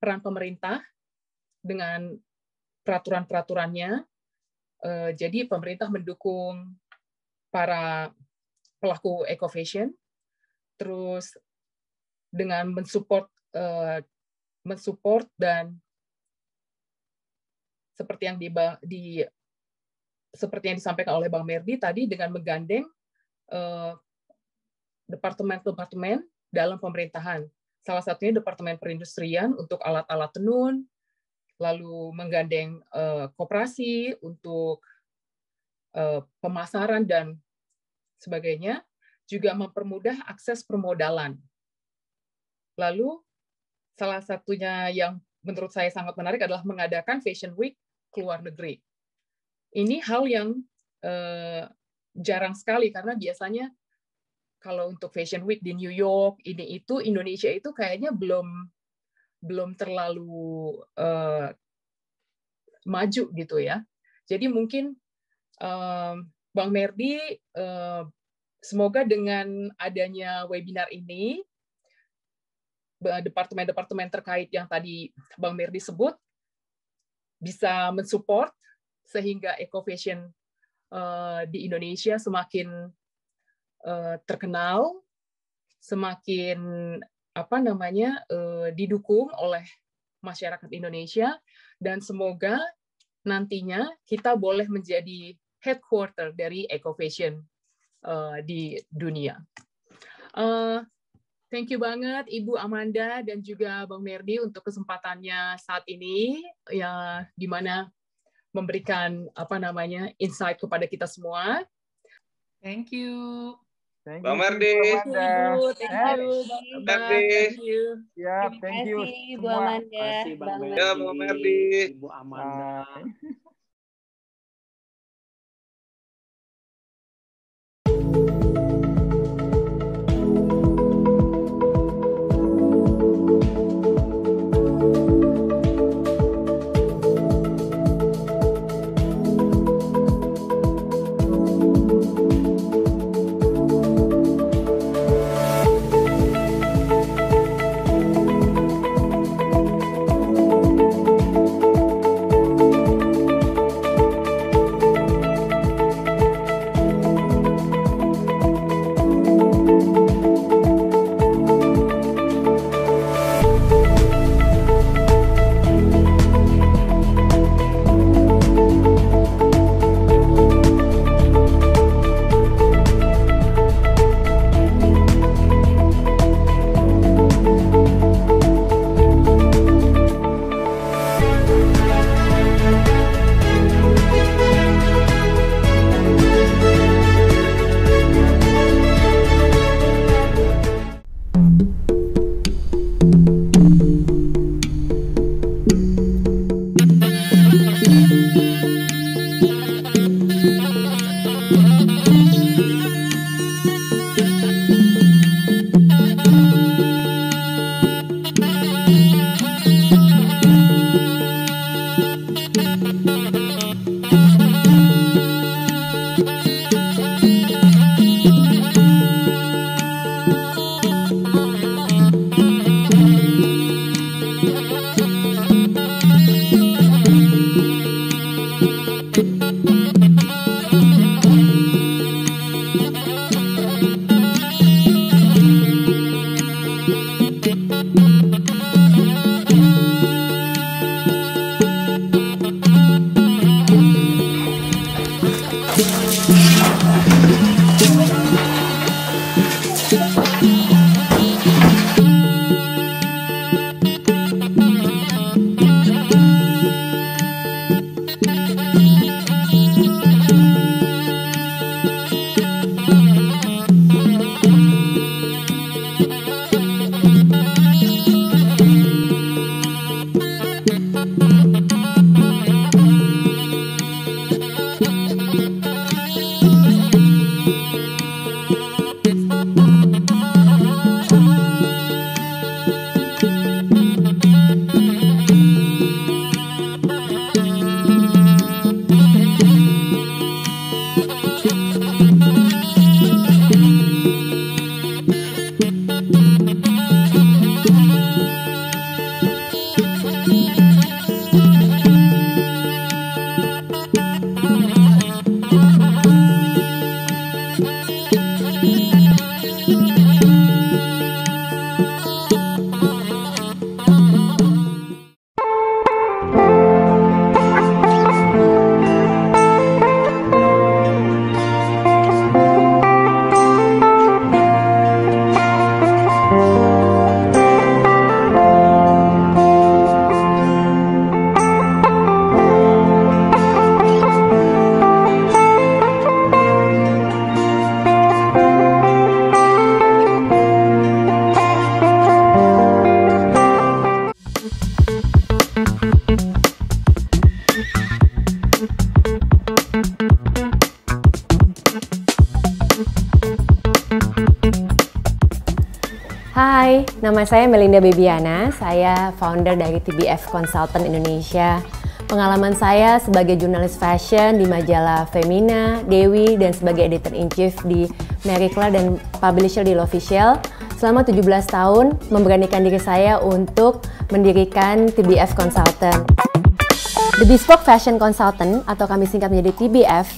peran pemerintah dengan peraturan-peraturannya. Uh, jadi pemerintah mendukung para pelaku eco fashion, terus dengan mensupport uh, mensupport dan seperti yang di, di seperti yang disampaikan oleh Bang Merdi tadi dengan menggandeng eh, departemen-departemen dalam pemerintahan. Salah satunya Departemen Perindustrian untuk alat-alat tenun, lalu menggandeng eh, koperasi untuk eh, pemasaran dan sebagainya, juga mempermudah akses permodalan. Lalu salah satunya yang menurut saya sangat menarik adalah mengadakan Fashion Week ke luar negeri. Ini hal yang uh, jarang sekali karena biasanya kalau untuk Fashion Week di New York ini itu Indonesia itu kayaknya belum belum terlalu uh, maju gitu ya. Jadi mungkin uh, Bang Merdi uh, semoga dengan adanya webinar ini departemen-departemen terkait yang tadi Bang Merdi sebut bisa mensupport sehingga eco fashion uh, di Indonesia semakin uh, terkenal, semakin apa namanya uh, didukung oleh masyarakat Indonesia dan semoga nantinya kita boleh menjadi headquarter dari eco fashion di dunia. Uh, Thank you banget Ibu Amanda dan juga Bang Merdi untuk kesempatannya saat ini ya di mana memberikan apa namanya insight kepada kita semua. Thank you. Thank Bang Merdi. Thank you, Ibu. Thank you, Bang Merdi. Thank you. Ya, thank you. Terima kasih, Bu Amanda. Bang Merdi. Ya, Bang Merdi. Ibu Amanda. Saya Melinda Bebiana. Saya founder dari TBF Consultant Indonesia. Pengalaman saya sebagai jurnalis fashion di majalah Femina, Dewi, dan sebagai editor-in-chief di Marie dan publisher di L'Official selama 17 tahun memberanikan diri saya untuk mendirikan TBF Consultant. The Bespoke Fashion Consultant atau kami singkat menjadi TBF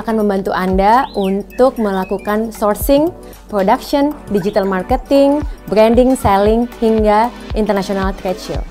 akan membantu Anda untuk melakukan sourcing, production, digital marketing, branding, selling, hingga international trade show.